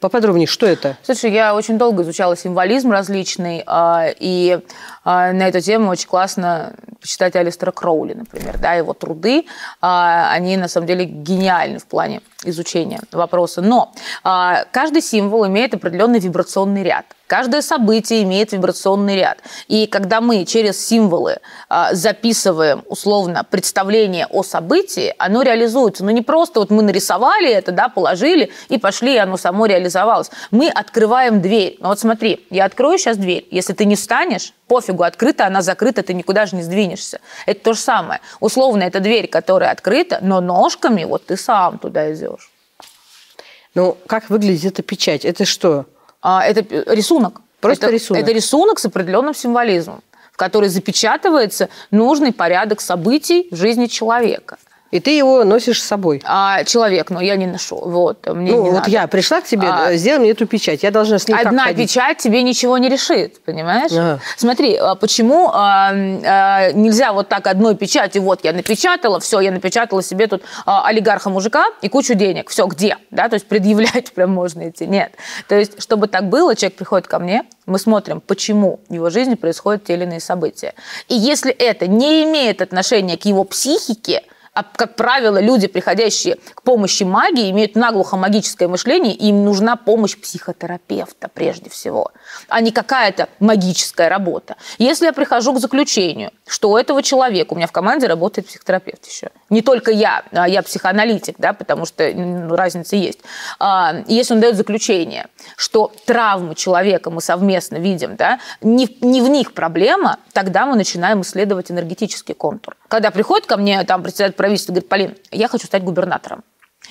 Speaker 1: поподробнее, что это?
Speaker 2: Слушай, я очень долго изучала символизм различный, а, и на эту тему очень классно почитать Алистера Кроули, например, да, его труды, а, они на самом деле гениальны в плане изучения вопроса. Но а, каждый символ имеет определенный вибрационный ряд. Каждое событие имеет вибрационный ряд. И когда мы через символы а, записываем условно представление о событии, оно реализуется. Но не просто вот мы нарисовали это, да, положили и пошли, и оно само реализовалось. Мы открываем дверь. Ну вот смотри, я открою сейчас дверь. Если ты не встанешь, пофигу, открыта, она закрыта, ты никуда же не сдвинешься. Это то же самое. Условно, это дверь, которая открыта, но ножками вот ты сам туда идешь.
Speaker 1: Ну, как выглядит эта печать? Это что?
Speaker 2: А, это п- рисунок.
Speaker 1: Просто
Speaker 2: это,
Speaker 1: рисунок.
Speaker 2: Это рисунок с определенным символизмом, в который запечатывается нужный порядок событий в жизни человека.
Speaker 1: И ты его носишь с собой.
Speaker 2: А человек, но я не ношу. Вот, мне
Speaker 1: ну,
Speaker 2: не
Speaker 1: вот
Speaker 2: надо.
Speaker 1: я пришла к тебе,
Speaker 2: А.
Speaker 1: э, сделай мне эту печать. Я должна с ней
Speaker 2: Одна печать тебе ничего не решит, понимаешь?
Speaker 1: Ага.
Speaker 2: Смотри, а почему а, а, нельзя вот так одной печатью, вот я напечатала, все, я напечатала себе тут а, олигарха-мужика и кучу денег, все, где? Да, то есть предъявлять прям можно идти. Нет. То есть, чтобы так было, человек приходит ко мне, мы смотрим, почему в его жизни происходят те или иные события. И если это не имеет отношения к его психике, а, как правило, люди, приходящие к помощи магии, имеют наглухо магическое мышление, и им нужна помощь психотерапевта прежде всего, а не какая-то магическая работа. Если я прихожу к заключению, что у этого человека, у меня в команде работает психотерапевт еще, не только я, а я психоаналитик, да, потому что м, разница есть. А, если он дает заключение, что травмы человека мы совместно видим, да, не, не в них проблема, тогда мы начинаем исследовать энергетический контур. Когда приходит ко мне там председатель правительства говорит, Полин, я хочу стать губернатором.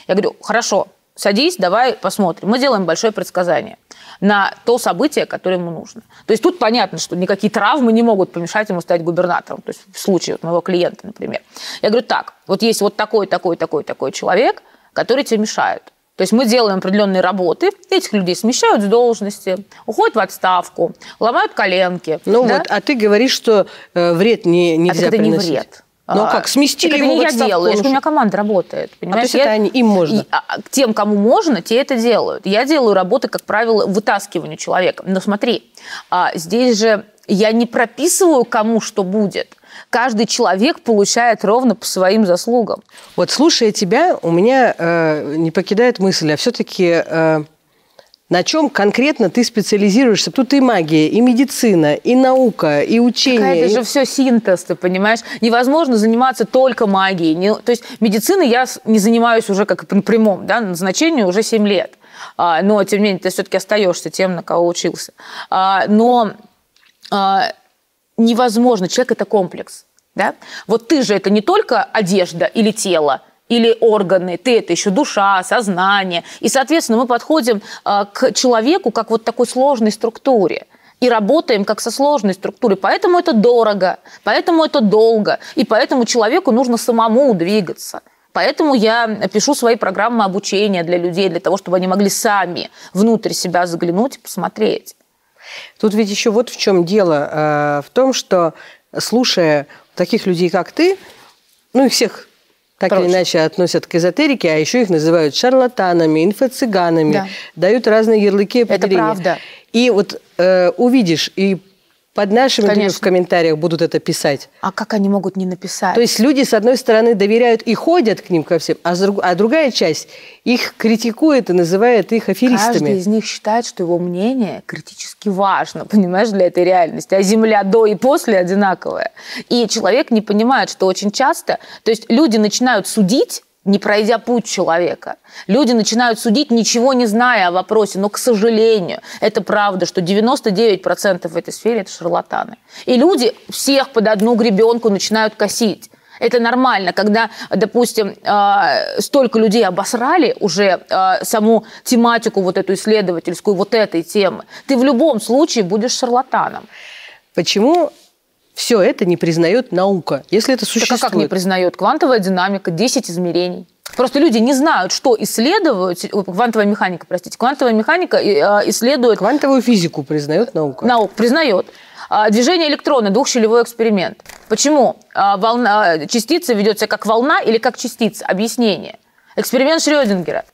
Speaker 2: Я говорю, хорошо, садись, давай посмотрим. Мы делаем большое предсказание на то событие, которое ему нужно. То есть тут понятно, что никакие травмы не могут помешать ему стать губернатором. То есть в случае вот моего клиента, например. Я говорю, так, вот есть вот такой, такой, такой, такой человек, который тебе мешает. То есть мы делаем определенные работы, этих людей смещают с должности, уходят в отставку, ломают коленки.
Speaker 1: Ну
Speaker 2: да?
Speaker 1: вот, а ты говоришь, что э, вред не,
Speaker 2: А
Speaker 1: нельзя
Speaker 2: так это не
Speaker 1: приносить.
Speaker 2: вред.
Speaker 1: Ну
Speaker 2: А,
Speaker 1: как, сместили
Speaker 2: так
Speaker 1: его
Speaker 2: это не я
Speaker 1: отставку,
Speaker 2: делаю, это у меня команда работает.
Speaker 1: А то
Speaker 2: Понимаешь?
Speaker 1: есть это они- им можно?
Speaker 2: И, а, тем, кому можно, те это делают. Я делаю работы, как правило, вытаскиванию человека. Но смотри, а, здесь же я не прописываю, кому что будет. Каждый человек получает ровно по своим заслугам.
Speaker 1: Вот слушая тебя, у меня э, не покидает мысль, а все-таки э, на чем конкретно ты специализируешься? Тут и магия, и медицина, и наука, и учение.
Speaker 2: Какая-то
Speaker 1: и-
Speaker 2: же все синтез, ты понимаешь? Невозможно заниматься только магией. Не- то есть медициной я не занимаюсь уже как на прямом да, назначению уже 7 лет. А, но, тем не менее, ты все-таки остаешься тем, на кого учился. А, но а, невозможно. Человек – это комплекс. Да? Вот ты же это не только одежда или тело, или органы, ты это еще душа, сознание. И, соответственно, мы подходим а, к человеку как вот такой сложной структуре и работаем как со сложной структурой. Поэтому это дорого, поэтому это долго, и поэтому человеку нужно самому двигаться. Поэтому я пишу свои программы обучения для людей, для того, чтобы они могли сами внутрь себя заглянуть и посмотреть.
Speaker 1: Тут ведь еще вот в чем дело. э, в том, что слушая таких людей, как ты, ну и всех так или
Speaker 2: Прочь.
Speaker 1: иначе относят к эзотерике, а еще их называют шарлатанами, инфо-цыганами,
Speaker 2: Да.
Speaker 1: дают разные ярлыки и определения.
Speaker 2: правда.
Speaker 1: И вот э, увидишь, и под нашими
Speaker 2: Конечно.
Speaker 1: в комментариях будут это писать.
Speaker 2: А как они могут не написать?
Speaker 1: То есть люди, с одной стороны, доверяют и ходят к ним ко всем, а, друг- а другая часть их критикует и называет их аферистами.
Speaker 2: Каждый из них считает, что его мнение критически важно, понимаешь, для этой реальности. А Земля до и после одинаковая. И человек не понимает, что очень часто, то есть люди начинают судить не пройдя путь человека. Люди начинают судить, ничего не зная о вопросе, но, к сожалению, это правда, что 99% в этой сфере – это шарлатаны. И люди всех под одну гребенку начинают косить. Это нормально, когда, допустим, э, столько людей обосрали уже э, саму тематику вот эту исследовательскую, вот этой темы. Ты в любом случае будешь шарлатаном.
Speaker 1: Почему все это не признает наука, если это существует?
Speaker 2: Так а как не признает? Квантовая динамика, 10 измерений. Просто люди не знают, что исследуют, квантовая механика, простите, квантовая механика э, исследует...
Speaker 1: Квантовую физику признает наука.
Speaker 2: Наука признает. А, движение электрона, двухщелевой эксперимент. Почему а, волна, частица ведет себя как волна или как частица? Объяснение. Эксперимент Шрёдингера.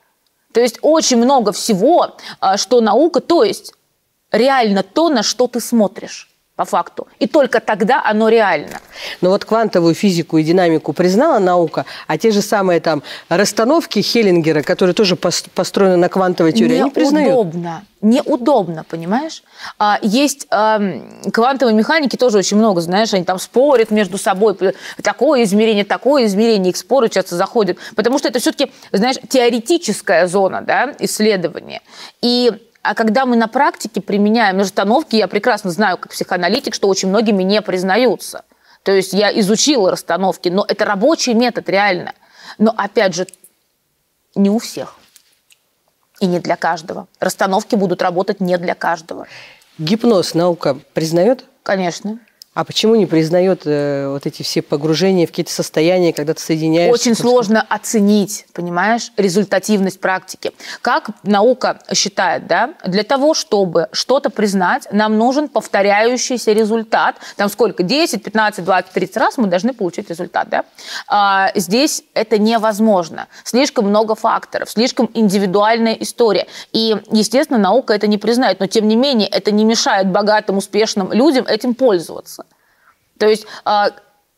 Speaker 2: То есть очень много всего, а, что наука, то есть реально то, на что ты смотришь по факту. И только тогда оно реально.
Speaker 1: Но вот квантовую физику и динамику признала наука, а те же самые там расстановки Хеллингера, которые тоже построены на квантовой теории,
Speaker 2: Неудобно.
Speaker 1: они признают.
Speaker 2: Неудобно. Неудобно, понимаешь? А, есть э, квантовой механики тоже очень много, знаешь, они там спорят между собой, такое измерение, такое измерение, их споры часто заходят, потому что это все-таки, знаешь, теоретическая зона да, исследования. И а когда мы на практике применяем расстановки, я прекрасно знаю, как психоаналитик, что очень многими не признаются. То есть я изучила расстановки, но это рабочий метод реально. Но опять же, не у всех. И не для каждого. Расстановки будут работать не для каждого.
Speaker 1: Гипноз наука признает?
Speaker 2: Конечно.
Speaker 1: А почему не признает э, вот эти все погружения в какие-то состояния, когда ты соединяешься?
Speaker 2: Очень сложно оценить, понимаешь, результативность практики. Как наука считает, да, для того, чтобы что-то признать, нам нужен повторяющийся результат. Там сколько? 10, 15, 20, 30 раз мы должны получить результат, да? А, здесь это невозможно. Слишком много факторов, слишком индивидуальная история. И, естественно, наука это не признает, но тем не менее это не мешает богатым, успешным людям этим пользоваться. То есть а,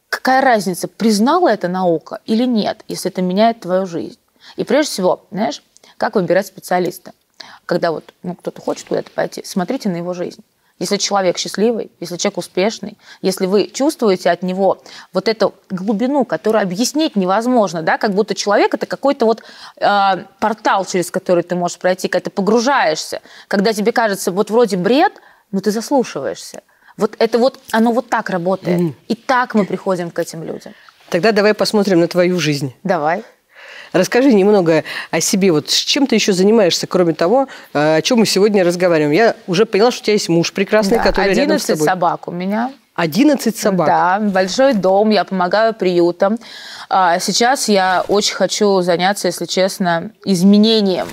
Speaker 2: какая разница, признала это наука или нет, если это меняет твою жизнь. И прежде всего, знаешь, как выбирать специалиста? Когда вот ну, кто-то хочет куда-то пойти, смотрите на его жизнь. Если человек счастливый, если человек успешный, если вы чувствуете от него вот эту глубину, которую объяснить невозможно, да, как будто человек это какой-то вот э, портал, через который ты можешь пройти, когда ты погружаешься, когда тебе кажется, вот вроде бред, но ты заслушиваешься. Вот это вот, оно вот так работает. Mm. И так мы приходим к этим людям.
Speaker 1: Тогда давай посмотрим на твою жизнь.
Speaker 2: Давай.
Speaker 1: Расскажи немного о себе. Вот с чем ты еще занимаешься, кроме того, э, о чем мы сегодня разговариваем? Я уже поняла, что у тебя есть муж прекрасный,
Speaker 2: да,
Speaker 1: который рядом с тобой.
Speaker 2: собак у меня.
Speaker 1: 11 собак?
Speaker 2: Да, большой дом, я помогаю приютам. А, сейчас я очень хочу заняться, если честно, изменением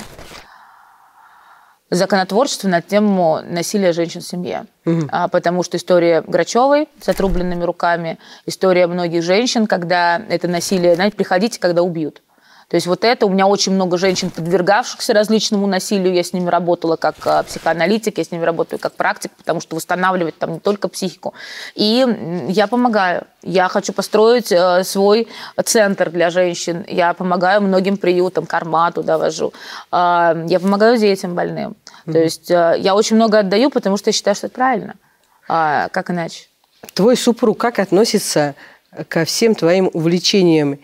Speaker 2: законотворчество на тему насилия женщин в семье. Угу. А, потому что история Грачевой с отрубленными руками, история многих женщин, когда это насилие, знаете, приходите, когда убьют. То есть вот это, у меня очень много женщин, подвергавшихся различному насилию, я с ними работала как а, психоаналитик, я с ними работаю как практик, потому что восстанавливать там не только психику. И я помогаю. Я хочу построить э, свой центр для женщин. Я помогаю многим приютам, кармату довожу. Э, я помогаю детям больным. Mm-hmm. То есть э, я очень много отдаю, потому что я считаю, что это правильно. А, как иначе?
Speaker 1: Твой супруг как относится ко всем твоим увлечениям?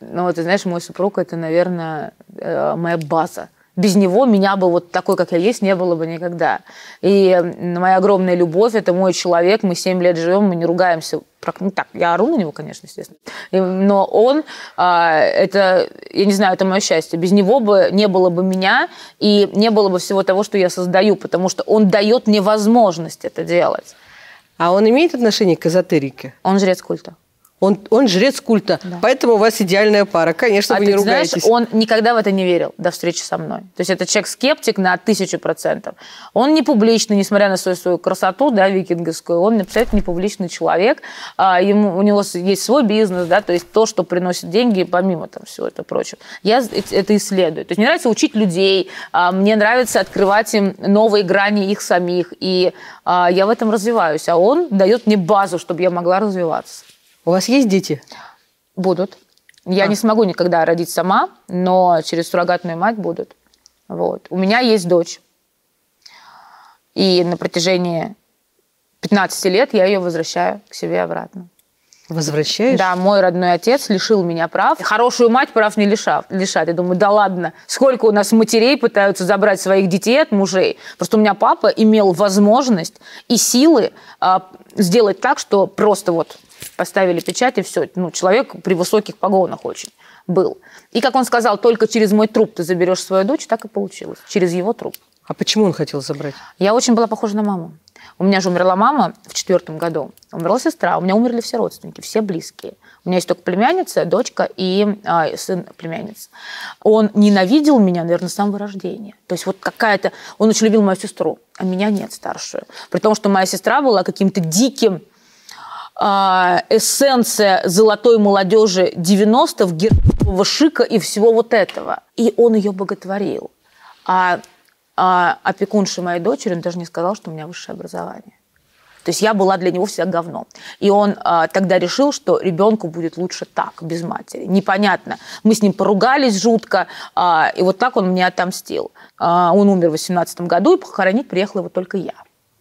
Speaker 2: Ну, вот, ты знаешь, мой супруг – это, наверное, э, моя база. Без него меня бы вот такой, как я есть, не было бы никогда. И моя огромная любовь – это мой человек, мы 7 лет живем, мы не ругаемся. Ну, так, я ору на него, конечно, естественно. Но он, а, это, я не знаю, это мое счастье. Без него бы не было бы меня и не было бы всего того, что я создаю, потому что он дает мне возможность это делать.
Speaker 1: А он имеет отношение к эзотерике?
Speaker 2: Он жрец культа.
Speaker 1: Он, он жрец культа, да. поэтому у вас идеальная пара. Конечно, а вы
Speaker 2: ты
Speaker 1: не ругаетесь.
Speaker 2: Знаешь, он никогда в это не верил до встречи со мной. То есть это человек-скептик на тысячу процентов. Он не публичный, несмотря на свою, свою красоту, да, викинговскую, он абсолютно не публичный человек. А, ему, у него есть свой бизнес, да, то есть то, что приносит деньги, помимо там всего этого прочего. Я это исследую. То есть мне нравится учить людей, а, мне нравится открывать им новые грани их самих, и а, я в этом развиваюсь. А он дает мне базу, чтобы я могла развиваться.
Speaker 1: У вас есть дети?
Speaker 2: Будут. Я а. не смогу никогда родить сама, но через суррогатную мать будут. Вот. У меня есть дочь. И на протяжении 15 лет я ее возвращаю к себе обратно.
Speaker 1: Возвращаешь?
Speaker 2: Да, мой родной отец лишил меня прав. Хорошую мать прав не лишав, лишат. Я думаю, да ладно, сколько у нас матерей пытаются забрать своих детей от мужей. Просто у меня папа имел возможность и силы а, сделать так, что просто вот поставили печать и все. Ну, человек при высоких погонах очень был. И, как он сказал, только через мой труп ты заберешь свою дочь, так и получилось. Через его труп.
Speaker 1: А почему он хотел забрать?
Speaker 2: Я очень была похожа на маму. У меня же умерла мама в четвертом году, умерла сестра, у меня умерли все родственники, все близкие. У меня есть только племянница, дочка и а, сын племянницы. Он ненавидел меня, наверное, с самого рождения. То есть вот какая-то... Он очень любил мою сестру, а меня нет, старшую. При том, что моя сестра была каким-то диким эссенция золотой молодежи 90-х, гербового шика и всего вот этого. И он ее боготворил. А а опекунши моей дочери, он даже не сказал, что у меня высшее образование. То есть я была для него всегда говном. И он а, тогда решил, что ребенку будет лучше так, без матери. Непонятно. Мы с ним поругались жутко, а, и вот так он мне отомстил. А, он умер в 18 году, и похоронить приехала его только я.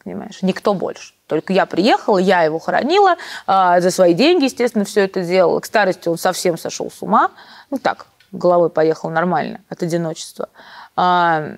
Speaker 2: Понимаешь? Никто больше. Только я приехала, я его хоронила, а, за свои деньги, естественно, все это делала. К старости он совсем сошел с ума. Ну так, головой поехал нормально от одиночества. А,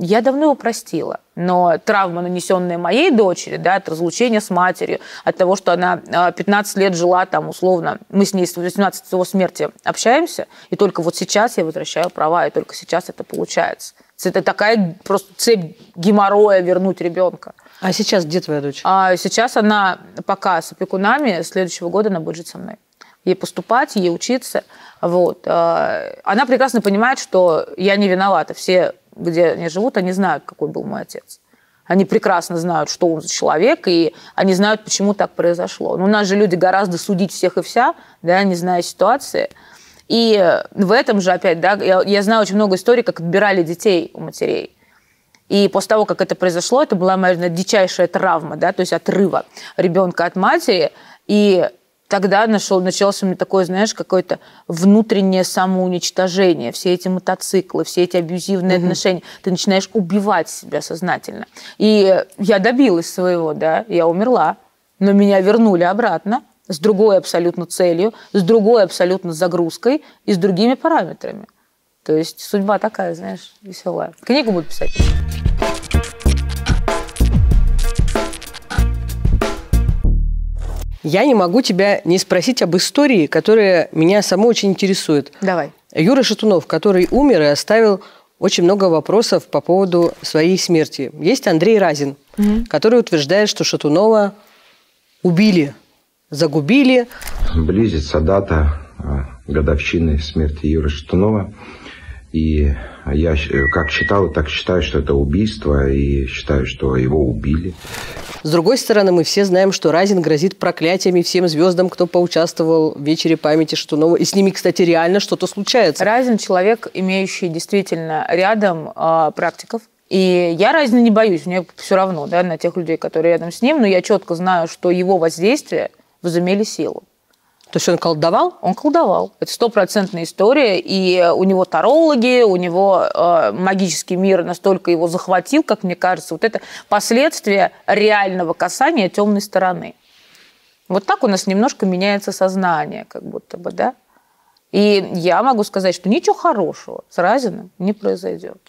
Speaker 2: я давно его простила, но травма, нанесенная моей дочери, да, от разлучения с матерью, от того, что она 15 а, лет жила там условно, мы с ней с 18 его смерти общаемся, и только вот сейчас я возвращаю права, и только сейчас это получается. Это такая просто цепь геморроя вернуть ребенка.
Speaker 1: А сейчас где твоя дочь?
Speaker 2: А сейчас она пока с опекунами, следующего года она будет жить со мной. Ей поступать, ей учиться. Вот. А, она прекрасно понимает, что я не виновата. Все, где они живут, они знают, какой был мой отец. Они прекрасно знают, что он за человек, и они знают, почему так произошло. Но у нас же люди гораздо судить всех и вся, да, не зная ситуации. И в этом же опять, да, я, я знаю очень много историй, как отбирали детей у матерей. И после того, как это произошло, это была, наверное, дичайшая травма, да, то есть отрыва ребенка от матери. И тогда нашел, началось у меня такое, знаешь, какое-то внутреннее самоуничтожение. Все эти мотоциклы, все эти абьюзивные mm-hmm. отношения. Ты начинаешь убивать себя сознательно. И я добилась своего, да, я умерла. Но меня вернули обратно с другой абсолютно целью, с другой абсолютно загрузкой и с другими параметрами. То есть судьба такая, знаешь, веселая. Книгу буду писать.
Speaker 1: Я не могу тебя не спросить об истории, которая меня само очень интересует.
Speaker 2: Давай.
Speaker 1: Юра Шатунов, который умер и оставил очень много вопросов по поводу своей смерти. Есть Андрей Разин, угу. который утверждает, что Шатунова убили, загубили.
Speaker 8: Близится дата а, годовщины смерти Юры Шатунова. И я как считал, так считаю, что это убийство, и считаю, что его убили.
Speaker 1: С другой стороны, мы все знаем, что Разин грозит проклятиями всем звездам, кто поучаствовал в вечере памяти Шатунова. И с ними, кстати, реально что-то случается.
Speaker 2: Разин – человек, имеющий действительно рядом э, практиков, и я Разина не боюсь, мне все равно да, на тех людей, которые рядом с ним, но я четко знаю, что его воздействие возымели силу.
Speaker 1: То есть он колдовал?
Speaker 2: Он колдовал. Это стопроцентная история. И у него тарологи, у него э, магический мир настолько его захватил, как мне кажется. Вот это последствия реального касания темной стороны. Вот так у нас немножко меняется сознание, как будто бы, да? И я могу сказать, что ничего хорошего с Разиным не произойдет.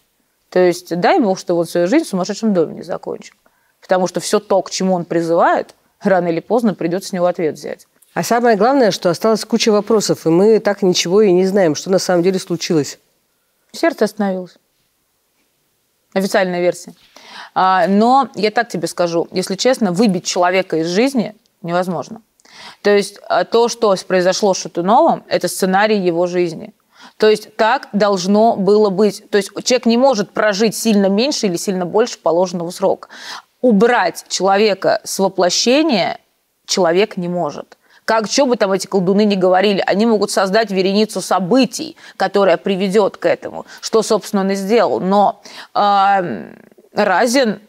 Speaker 2: То есть дай бог, что он свою жизнь в сумасшедшем доме не закончил. Потому что все то, к чему он призывает, рано или поздно придется с него ответ взять.
Speaker 1: А самое главное, что осталась куча вопросов, и мы так ничего и не знаем, что на самом деле случилось.
Speaker 2: Сердце остановилось. Официальная версия. А, но я так тебе скажу, если честно, выбить человека из жизни невозможно. То есть а, то, что произошло с Шатуновым, это сценарий его жизни. То есть так должно было быть. То есть человек не может прожить сильно меньше или сильно больше положенного срока. Убрать человека с воплощения человек не может. Как, что бы там эти колдуны не говорили, они могут создать вереницу событий, которая приведет к этому, что, собственно, он и сделал. Но э, Разин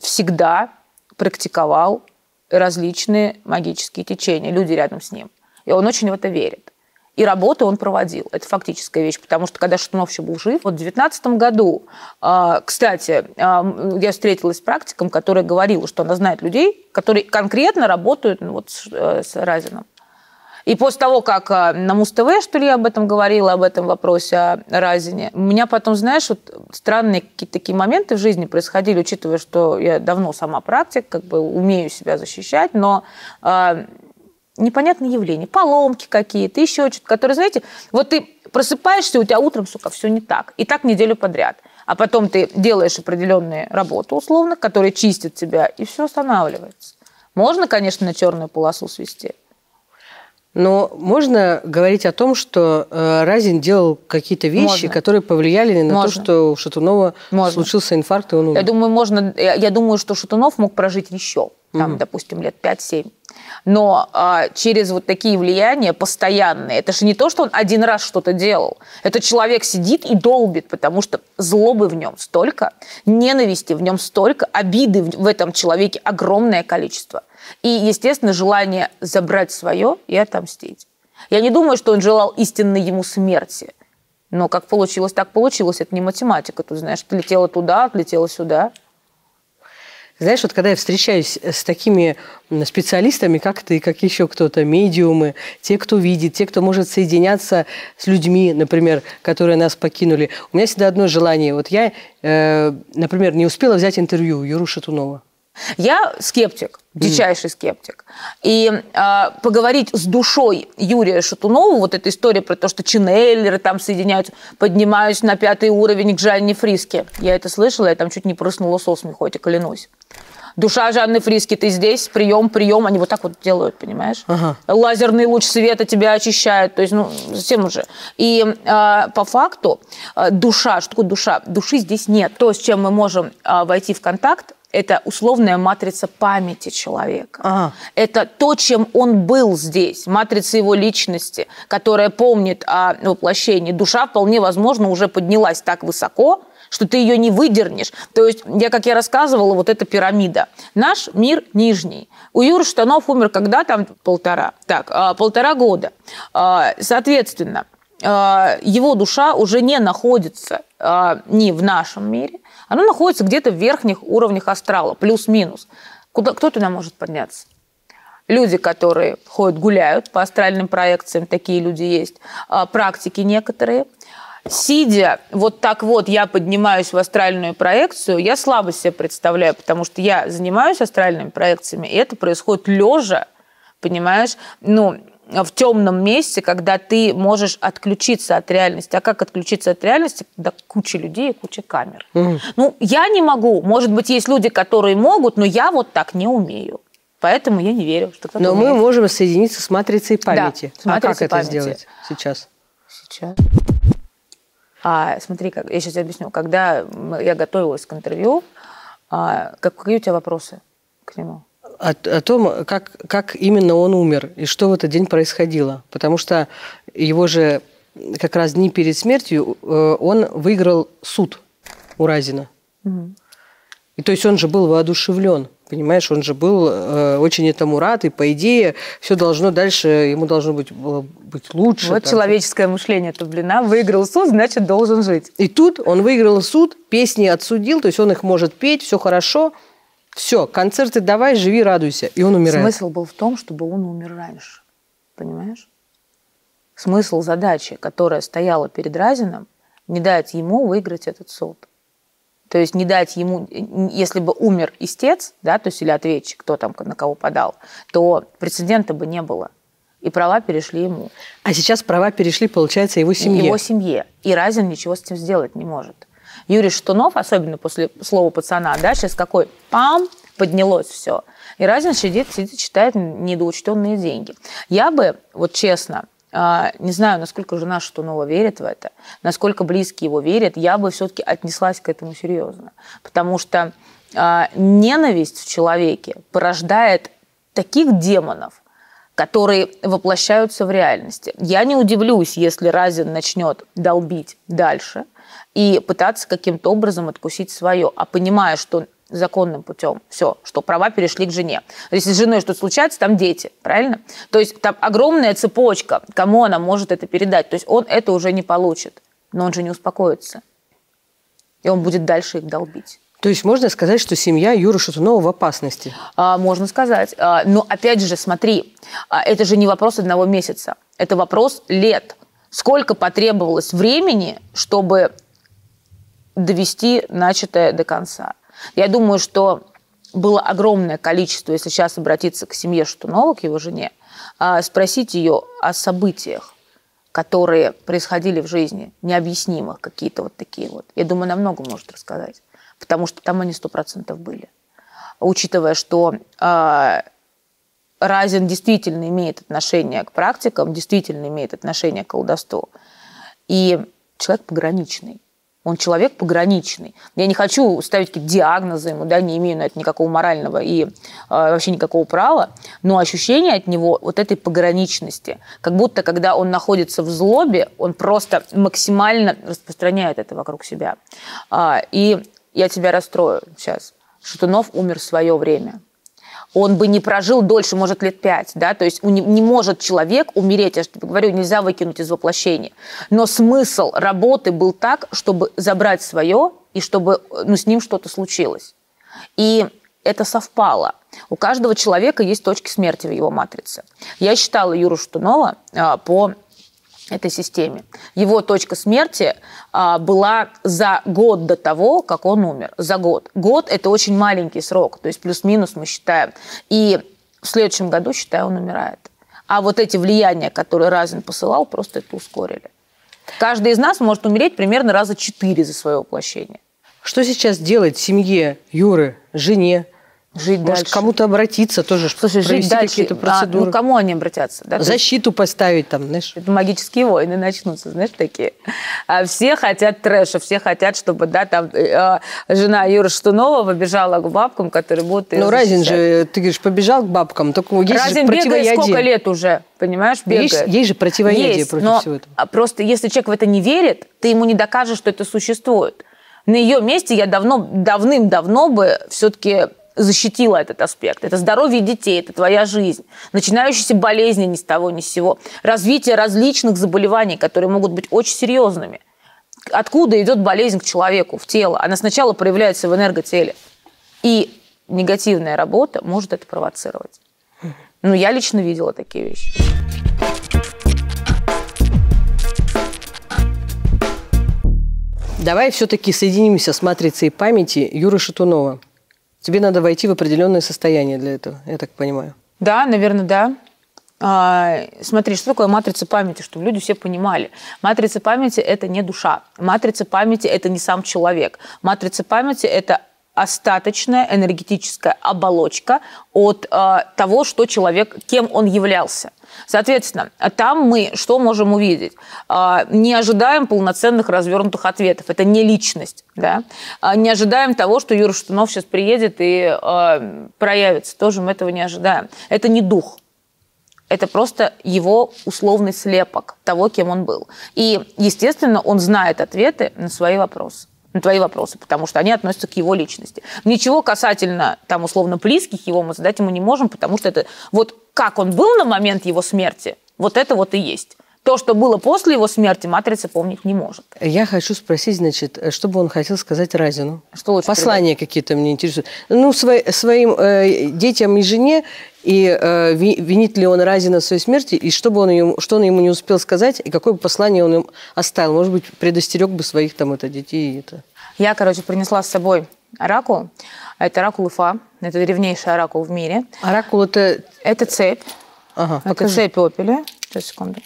Speaker 2: всегда практиковал различные магические течения, люди рядом с ним. И он очень в это верит. И работу он проводил. Это фактическая вещь, потому что когда Шатунов еще был жив, вот в 2019 году, а, кстати, а, я встретилась с практиком, который говорил, что она знает людей, которые конкретно работают ну, вот с, э, Разином. И после того, как а, на Муз-ТВ, что ли, я об этом говорила, об этом вопросе о Разине, у меня потом, знаешь, вот странные какие-то такие моменты в жизни происходили, учитывая, что я давно сама практик, как бы умею себя защищать, но непонятные явления, поломки какие-то, еще что-то, которые, знаете, вот ты просыпаешься, у тебя утром, сука, все не так. И так неделю подряд. А потом ты делаешь определенные работы, условно, которые чистят тебя, и все останавливается. Можно, конечно, на черную полосу свести.
Speaker 1: Но можно говорить о том, что э, Разин делал какие-то вещи,
Speaker 2: Можно.
Speaker 1: которые повлияли на
Speaker 2: Можно.
Speaker 1: то, что у Шатунова
Speaker 2: Можно.
Speaker 1: случился инфаркт, и он умер.
Speaker 2: Я думаю, можно, я, я думаю, что Шатунов мог прожить еще, там,
Speaker 1: Мгм.
Speaker 2: допустим, лет 5-7. Но а, через вот такие влияния постоянные, это же не то, что он один раз что-то делал. Это человек сидит и долбит, потому что злобы в нем столько, ненависти в нем столько, обиды в, в этом человеке огромное количество. И, естественно, желание забрать свое и отомстить. Я не думаю, что он желал истинной ему смерти. Но как получилось, так получилось. Это не математика. Ты знаешь, отлетела туда, отлетела сюда.
Speaker 1: Знаешь, вот когда я встречаюсь с такими специалистами, как ты, как еще кто-то, медиумы, те, кто видит, те, кто может соединяться с людьми, например, которые нас покинули, у меня всегда одно желание. Вот я, э, например, не успела взять интервью Юру Шатунова.
Speaker 2: Я скептик, дичайший скептик. И а, поговорить с душой Юрия Шатунова, вот эта история про то, что ченнелеры там соединяются, поднимаюсь на пятый уровень к Жанне Фриске. Я это слышала, я там чуть не прыснула со смеху, я тебе клянусь. Душа Жанны Фриски, ты здесь, прием, прием. Они вот так вот делают, понимаешь?
Speaker 1: Ага.
Speaker 2: Лазерный луч света тебя очищает. То есть, ну, совсем уже. И а, по факту а, душа, что такое душа? Души здесь нет. То, с чем мы можем а, войти в контакт, это условная матрица памяти человека.
Speaker 1: Ага.
Speaker 2: Это то, чем он был здесь, матрица его личности, которая помнит о воплощении. Душа вполне возможно уже поднялась так высоко, что ты ее не выдернешь. То есть, я, как я рассказывала, вот эта пирамида. Наш мир нижний. У Юры Штанов умер когда там? Полтора. Так, а, полтора года. А, Соответственно, а, его душа уже не находится ни в нашем мире, она находится где-то в верхних уровнях астрала, плюс-минус. Куда, кто туда может подняться? Люди, которые ходят, гуляют по астральным проекциям, такие люди есть, а, практики некоторые. Сидя вот так вот, я поднимаюсь в астральную проекцию, я слабо себе представляю, потому что я занимаюсь астральными проекциями, и это происходит лежа, понимаешь? Ну, в темном месте, когда ты можешь отключиться от реальности. А как отключиться от реальности, когда куча людей и куча камер? Ну, я не могу. Может быть, есть люди, которые могут, но я вот так не умею. Поэтому я не верю, что кто-то
Speaker 1: Но мы
Speaker 2: умеет.
Speaker 1: можем соединиться с матрицей памяти.
Speaker 2: с
Speaker 1: а как
Speaker 2: матрицей
Speaker 1: это
Speaker 2: памяти.
Speaker 1: сделать сейчас?
Speaker 2: Сейчас. А, смотри, как, я сейчас объясню. Когда я готовилась к интервью, а, как, какие у тебя вопросы к нему?
Speaker 1: О, о том, как, как именно он умер и что в этот день происходило. Потому что его же как раз дни перед смертью э, он выиграл суд у Разина. И то есть он же был воодушевлен, понимаешь, он же был э, очень этому рад, и по идее все должно дальше, ему должно быть, было быть лучше.
Speaker 2: Вот
Speaker 1: там.
Speaker 2: человеческое мышление это, блин, а, выиграл суд, значит, должен жить.
Speaker 1: И тут он выиграл суд, песни отсудил, то есть он их может петь, все хорошо. Все, концерты давай, живи, радуйся. И он умирает.
Speaker 2: Смысл был в том, чтобы он умер раньше. Понимаешь? Смысл задачи, которая стояла перед Разином, не дать ему выиграть этот суд. То есть не дать ему, если бы умер истец, да, то есть или ответчик, кто там на кого подал, то прецедента бы не было. И права перешли ему.
Speaker 1: А сейчас права перешли, получается, его семье.
Speaker 2: Его семье. И Разин ничего с этим сделать не может. Юрий Штунов, особенно после слова пацана, да, сейчас какой пам, поднялось все. И Разин сидит, сидит, читает недоучтенные деньги. Я бы, вот честно, а, не знаю, насколько жена Штунова верит в это, насколько близкие его верят, я бы все-таки отнеслась к этому серьезно. Потому что а, ненависть в человеке порождает таких демонов, которые воплощаются в реальности. Я не удивлюсь, если Разин начнет долбить дальше и пытаться каким-то образом откусить свое, а понимая, что законным путем. Все, что права перешли к жене. Если с женой что-то случается, там дети, правильно? То есть там огромная цепочка, кому она может это передать. То есть он это уже не получит, но он же не успокоится. И он будет дальше их долбить.
Speaker 1: То есть можно сказать, что семья Юры Шатунова в опасности?
Speaker 2: А, можно сказать. А, но опять же, смотри, а, это же не вопрос одного месяца. Это вопрос лет. Сколько потребовалось времени, чтобы довести начатое до конца? Я думаю, что было огромное количество, если сейчас обратиться к семье Шатунова, к его жене, а, спросить ее о событиях, которые происходили в жизни, необъяснимых какие-то вот такие вот. Я думаю, она много может рассказать, потому что там они сто процентов были. Учитывая, что э, Разин действительно имеет отношение к практикам, действительно имеет отношение к колдовству. И человек пограничный. Он человек пограничный. Я не хочу ставить какие-то диагнозы ему, да, не имею на это никакого морального и э, вообще никакого права, но ощущение от него вот этой пограничности, как будто когда он находится в злобе, он просто максимально распространяет это вокруг себя. А, и я тебя расстрою сейчас. Шатунов умер в свое время он бы не прожил дольше, может, лет пять, да, то есть не, не может человек умереть, я же тебе говорю, нельзя выкинуть из воплощения. Но смысл работы был так, чтобы забрать свое и чтобы ну, с ним что-то случилось. И это совпало. У каждого человека есть точки смерти в его матрице. Я считала Юру Штунова а, по этой системе. Его точка смерти была за год до того, как он умер. За год. Год – это очень маленький срок, то есть плюс-минус мы считаем. И в следующем году, считаю, он умирает. А вот эти влияния, которые Разин посылал, просто это ускорили. Каждый из нас может умереть примерно раза четыре за свое воплощение.
Speaker 1: Что сейчас делать семье Юры, жене,
Speaker 2: Жить
Speaker 1: Может,
Speaker 2: дальше.
Speaker 1: кому-то обратиться тоже,
Speaker 2: Слушай, жить дальше.
Speaker 1: какие-то
Speaker 2: А,
Speaker 1: процедуры.
Speaker 2: ну, кому они обратятся? Да? То есть
Speaker 1: Защиту поставить там, знаешь.
Speaker 2: Это магические войны начнутся, знаешь, такие. А все хотят трэша, все хотят, чтобы, да, там э, жена Юры Штунова побежала к бабкам, которые будут
Speaker 1: Ну, Разин же, ты говоришь, побежал к бабкам, только есть же
Speaker 2: Разин бегает
Speaker 1: противоядие.
Speaker 2: сколько лет уже, понимаешь, бегает.
Speaker 1: Есть, есть же противоядие
Speaker 2: Есть,
Speaker 1: против
Speaker 2: но
Speaker 1: всего этого.
Speaker 2: а, просто если человек в это не верит, ты ему не докажешь, что это существует. На ее месте я давно, давным-давно бы все-таки защитила этот аспект. Это здоровье детей, это твоя жизнь. Начинающиеся болезни ни с того, ни с сего. Развитие различных заболеваний, которые могут быть очень серьезными. Откуда идет болезнь к человеку, в тело? Она сначала проявляется в энерготеле. И негативная работа может это провоцировать. Ну, я лично видела такие вещи.
Speaker 1: Давай все-таки соединимся с матрицей памяти Юры Шатунова. Тебе надо войти в определенное состояние для этого, я так понимаю.
Speaker 2: Да, наверное, да. А, смотри, что такое матрица памяти, чтобы люди все понимали. Матрица памяти – это не душа. Матрица памяти – это не сам человек. Матрица памяти – это остаточная энергетическая оболочка от э, того, что человек, кем он являлся. Соответственно, там мы что можем увидеть? Э, не ожидаем полноценных развернутых ответов. Это не личность. Да? Э, не ожидаем того, что Юра Штунов сейчас приедет и э, проявится. Тоже мы этого не ожидаем. Это не дух. Это просто его условный слепок того, кем он был. И, естественно, он знает ответы на свои вопросы на твои вопросы, потому что они относятся к его личности. Ничего касательно, там, условно, близких его мы задать ему не можем, потому что это вот как он был на момент его смерти, вот это вот и есть. То, что было после его смерти, матрица помнить не может.
Speaker 1: Я хочу спросить, значит, что бы он хотел сказать Разину?
Speaker 2: Что лучше
Speaker 1: Послания какие-то мне интересуют. Ну, свои, своим э, детям и жене, и э, ви- винит ли он Разина в своей смерти, и что, бы он ему, что он ему не успел сказать, и какое бы послание он им оставил. Может быть, предостерег бы своих там это детей. и Это.
Speaker 2: Я, короче, принесла с собой оракул. Это оракул Ифа. Это древнейший оракул в мире.
Speaker 1: Оракул это...
Speaker 2: Это цепь.
Speaker 1: Ага,
Speaker 2: Это
Speaker 1: покажи.
Speaker 2: цепь опеля. Сейчас, секунду.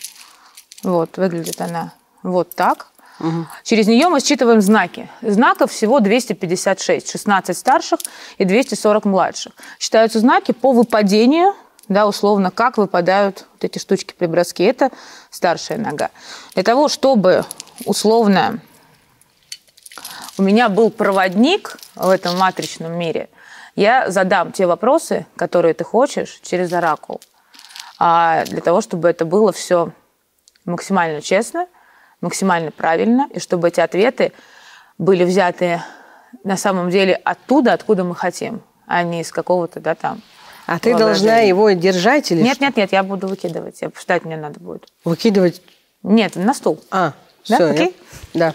Speaker 2: Вот, выглядит она вот так. Через нее мы считываем знаки. Знаков всего 256, 16 старших и 240 младших. Считаются знаки по выпадению, да, условно, как выпадают вот эти штучки при броске. Это старшая нога. Для того, чтобы условно у меня был проводник в этом матричном мире, я задам те вопросы, которые ты хочешь, через оракул. А для того, чтобы это было все максимально честно, максимально правильно, и чтобы эти ответы были взяты на самом деле оттуда, откуда мы хотим, а не из какого-то, да, там.
Speaker 1: А ты должна его держать или
Speaker 2: Нет,
Speaker 1: что?
Speaker 2: нет, нет, я буду выкидывать. Я ждать мне надо будет.
Speaker 1: выкидывать?
Speaker 2: Нет, на стул.
Speaker 1: А,
Speaker 2: Да,
Speaker 1: все,
Speaker 2: окей?
Speaker 1: да.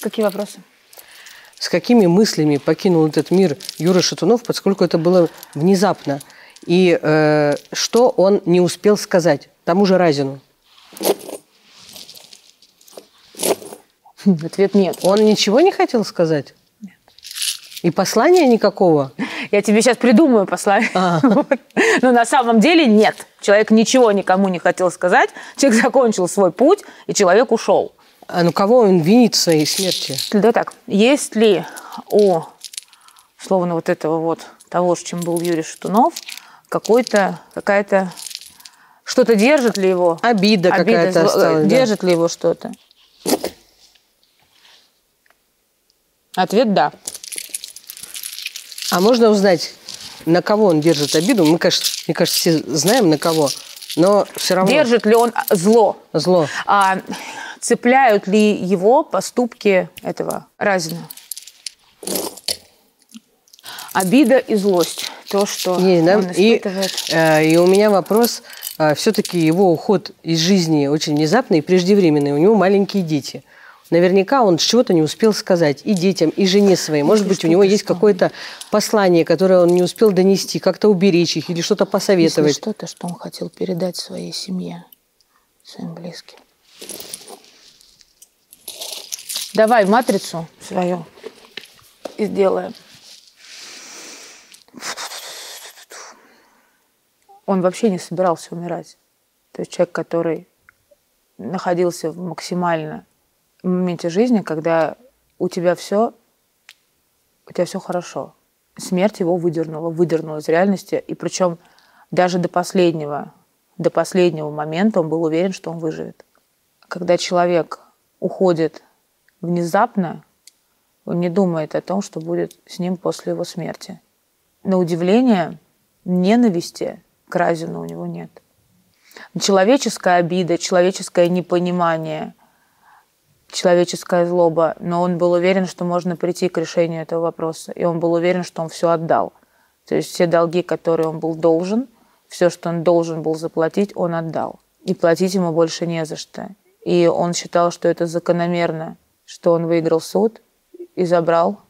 Speaker 2: Какие вопросы?
Speaker 1: С какими мыслями покинул этот мир Юра Шатунов, поскольку это было внезапно? И э, что он не успел сказать тому же Разину?
Speaker 2: Ответ нет.
Speaker 1: Он ничего не хотел сказать? Нет. И послания никакого?
Speaker 2: Я тебе сейчас придумаю послание.
Speaker 1: А.
Speaker 2: Вот. Но на самом деле нет. Человек ничего никому не хотел сказать. Человек закончил свой путь, и человек ушел.
Speaker 1: А ну кого он винит в своей смерти?
Speaker 2: Да так, есть ли у, словно вот этого вот, того, чем был Юрий Шатунов, какой-то, какая-то, что-то держит ли его?
Speaker 1: Обида, какая-то
Speaker 2: зло-
Speaker 1: осталась. да.
Speaker 2: Держит ли его что-то? Ответ – да.
Speaker 1: А можно узнать, на кого он держит обиду? Мы, конечно, мне кажется, все знаем, на кого, но все равно
Speaker 2: Держит ли он зло?
Speaker 1: зло.
Speaker 2: А цепляют ли его поступки этого Разина? Обида и злость. То, что
Speaker 1: Не, да,
Speaker 2: он
Speaker 1: и,
Speaker 2: испытывает.
Speaker 1: э, и у меня вопрос. все-таки его уход из жизни очень внезапный и преждевременный. У него маленькие дети. Наверняка он чего-то не успел сказать и детям, и жене своей. Может быть, у него есть какое-то послание, которое он не успел донести, как-то уберечь их или что-то
Speaker 2: Если
Speaker 1: посоветовать.
Speaker 2: что-то, что он хотел передать своей семье, своим близким. Давай матрицу свою и сделаем. Он вообще не собирался умирать. То есть человек, который находился в максимально моменте жизни, когда у тебя все, у тебя все хорошо. Смерть его выдернула, выдернула из реальности, и причем даже до последнего, до последнего момента он был уверен, что он выживет. Когда человек уходит внезапно, он не думает о том, что будет с ним после его смерти. На удивление, ненависти к Разину у него нет. Человеческая обида, человеческое непонимание, человеческая злоба, но он был уверен, что можно прийти к решению этого вопроса, и он был уверен, что он все отдал. То есть все долги, которые он был должен, все, что он должен был заплатить, он отдал. И платить ему больше не за что. И он считал, что это закономерно, что он выиграл суд и забрал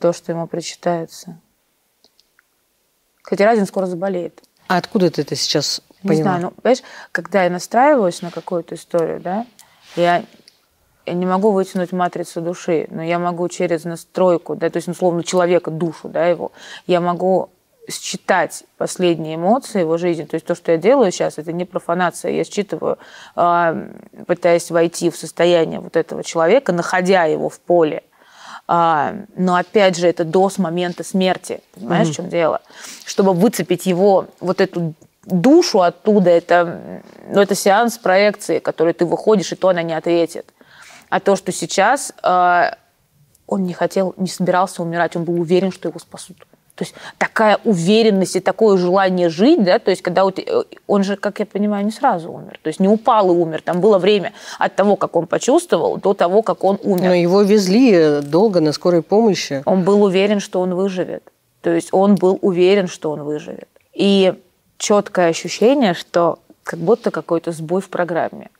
Speaker 2: то, что ему причитается. Кстати, Разин скоро заболеет.
Speaker 1: А откуда ты это сейчас
Speaker 2: Не
Speaker 1: поняла?
Speaker 2: знаю, ну, понимаешь, когда я настраиваюсь на какую-то историю, да, я, я не могу вытянуть матрицу души, но я могу через настройку, да, то есть, условно, человека, душу, да, его, я могу считать последние эмоции его жизни. То есть то, что я делаю сейчас, это не профанация. Я считываю, а, пытаясь войти в состояние вот этого человека, находя его в поле. А, но опять же, это до с момента смерти. Понимаешь, в чем дело? Чтобы выцепить его, вот эту душу оттуда, это, ну, это сеанс проекции, который ты выходишь, и то она не ответит. А то, что сейчас а, он не хотел, не собирался умирать, он был уверен, что его спасут. То есть такая уверенность и такое желание жить, да, то есть когда у те- э, он же, как я понимаю, не сразу умер, то есть не упал и умер, там было время от того, как он почувствовал, до того, как он умер.
Speaker 1: Но его везли э, долго на скорой помощи.
Speaker 2: Он был уверен, что он выживет. То есть он был уверен, что он выживет. И четкое ощущение, что как будто какой-то сбой в программе.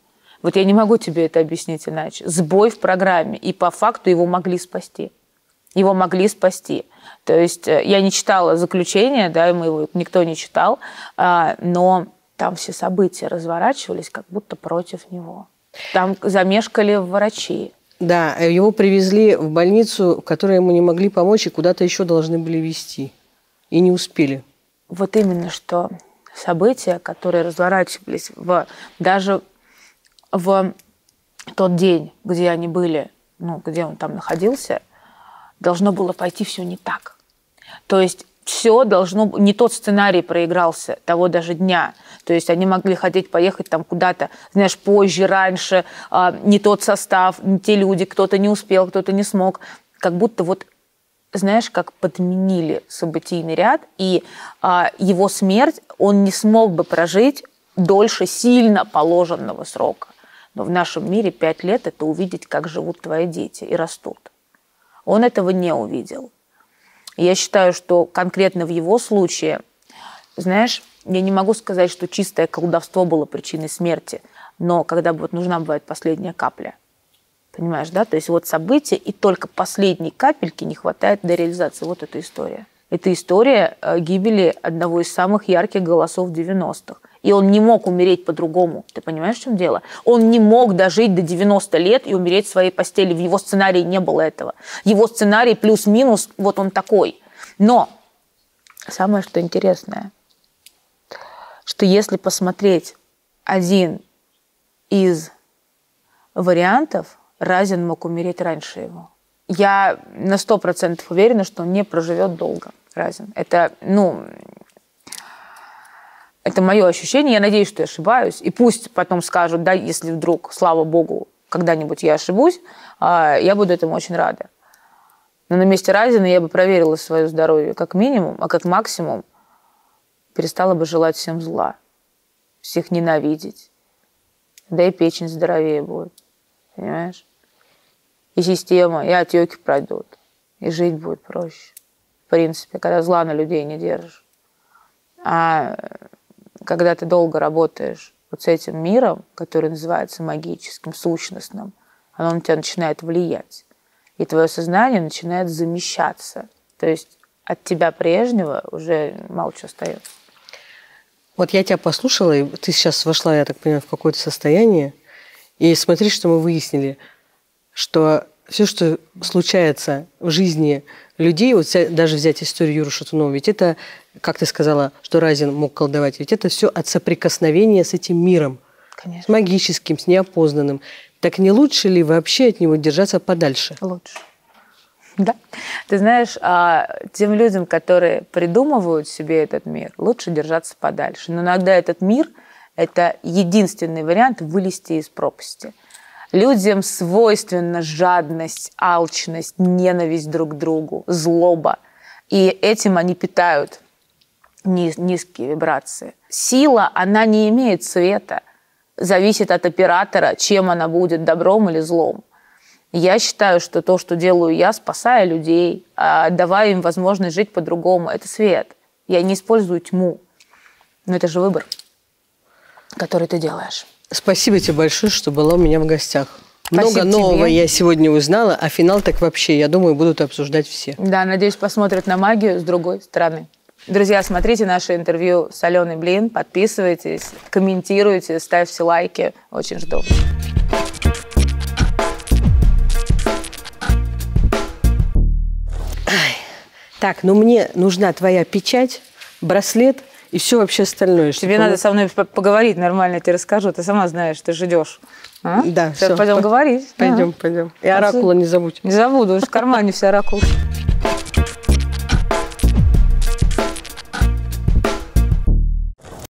Speaker 2: Вот я не могу тебе это объяснить иначе. Сбой в программе. И по факту его могли спасти. Его могли спасти. То есть э, я не читала заключение, да, мы его никто не читал, а, но там все события разворачивались как будто против него. Там замешкали врачи.
Speaker 1: Да, э, его привезли в больницу, в которой ему не могли помочь, и куда-то еще должны были везти. И не успели.
Speaker 2: вот именно что события, которые разворачивались в, даже в тот день, где они были, ну, где он там находился, должно было пойти все не так. То есть все должно не тот сценарий проигрался того даже дня. То есть они могли хотеть поехать там куда-то, знаешь, позже, раньше, а, не тот состав, не те люди, кто-то не успел, кто-то не смог. Как будто вот знаешь, как подменили событийный ряд, и а, его смерть он не смог бы прожить дольше сильно положенного срока. Но в нашем мире пять лет – это увидеть, как живут твои дети и растут. Он этого не увидел. Я считаю, что конкретно в его случае, знаешь, я не могу сказать, что чистое колдовство было причиной смерти, но когда вот нужна бывает последняя капля. Понимаешь, да? То есть вот событие, и только последней капельки не хватает для реализации. Вот эта история. Это история э, гибели одного из самых ярких голосов 90-х. И он не мог умереть по-другому. Ты понимаешь, в чем дело? Он не мог дожить до 90 лет и умереть в своей постели. В его сценарии не было этого. Его сценарий плюс-минус, вот он такой. Но самое, что интересное, что если посмотреть один из вариантов, Разин мог умереть раньше его. Я на сто процентов уверена, что он не проживет долго, Разин. Это, ну, это мое ощущение. Я надеюсь, что я ошибаюсь. И пусть потом скажут, да, если вдруг, слава богу, когда-нибудь я ошибусь, а, я буду этому очень рада. Но на месте Разина я бы проверила свое здоровье как минимум, а как максимум перестала бы желать всем зла, всех ненавидеть. Да и печень здоровее будет, понимаешь? И система, и отеки пройдут, и жить будет проще. В принципе, когда зла на людей не держишь. А когда ты долго работаешь вот с этим миром, который называется магическим, сущностным, оно на тебя начинает влиять. И твое сознание начинает замещаться. То есть от тебя прежнего уже мало чего остается.
Speaker 1: Вот я тебя послушала, и ты сейчас вошла, я так понимаю, в какое-то состояние. И смотри, что мы выяснили, что все, что случается в жизни людей, вот даже взять историю Юры Шатунова, ведь это, как ты сказала, что Разин мог колдовать, ведь это все от соприкосновения с этим миром.
Speaker 2: Конечно.
Speaker 1: С магическим, с неопознанным. Так не лучше ли вообще от него держаться подальше?
Speaker 2: Лучше. Да. Ты знаешь, а, тем людям, которые придумывают себе этот мир, лучше держаться подальше. Но иногда этот мир – это единственный вариант вылезти из пропасти. Людям свойственна жадность, алчность, ненависть друг к другу, злоба. И этим они питают низ, низкие вибрации. Сила, она не имеет цвета. Зависит от оператора, чем она будет, добром или злом. Я считаю, что то, что делаю я, спасая людей, а, давая им возможность жить по-другому, это свет. Я не использую тьму. Но это же выбор, который ты делаешь.
Speaker 1: Спасибо тебе большое, что была у меня в гостях.
Speaker 2: Спасибо
Speaker 1: Много нового
Speaker 2: тебе.
Speaker 1: я сегодня узнала, а финал так вообще, я думаю, будут обсуждать все.
Speaker 2: Да, надеюсь, посмотрят на магию с другой стороны. Друзья, смотрите наше интервью с Аленой Блин, подписывайтесь, комментируйте, ставьте лайки. Очень жду.
Speaker 1: Так, ну мне нужна твоя печать, браслет и все вообще остальное.
Speaker 2: Тебе
Speaker 1: чтобы
Speaker 2: надо со мной по- поговорить нормально, я тебе расскажу. Ты сама знаешь, ты ждешь. А?
Speaker 1: Да,
Speaker 2: Сейчас
Speaker 1: всё,
Speaker 2: пойдем
Speaker 1: по-
Speaker 2: говорить.
Speaker 1: Пойдем,
Speaker 2: Ага.
Speaker 1: пойдем. И оракула не забудь.
Speaker 2: Не забуду, уж в кармане все оракулы.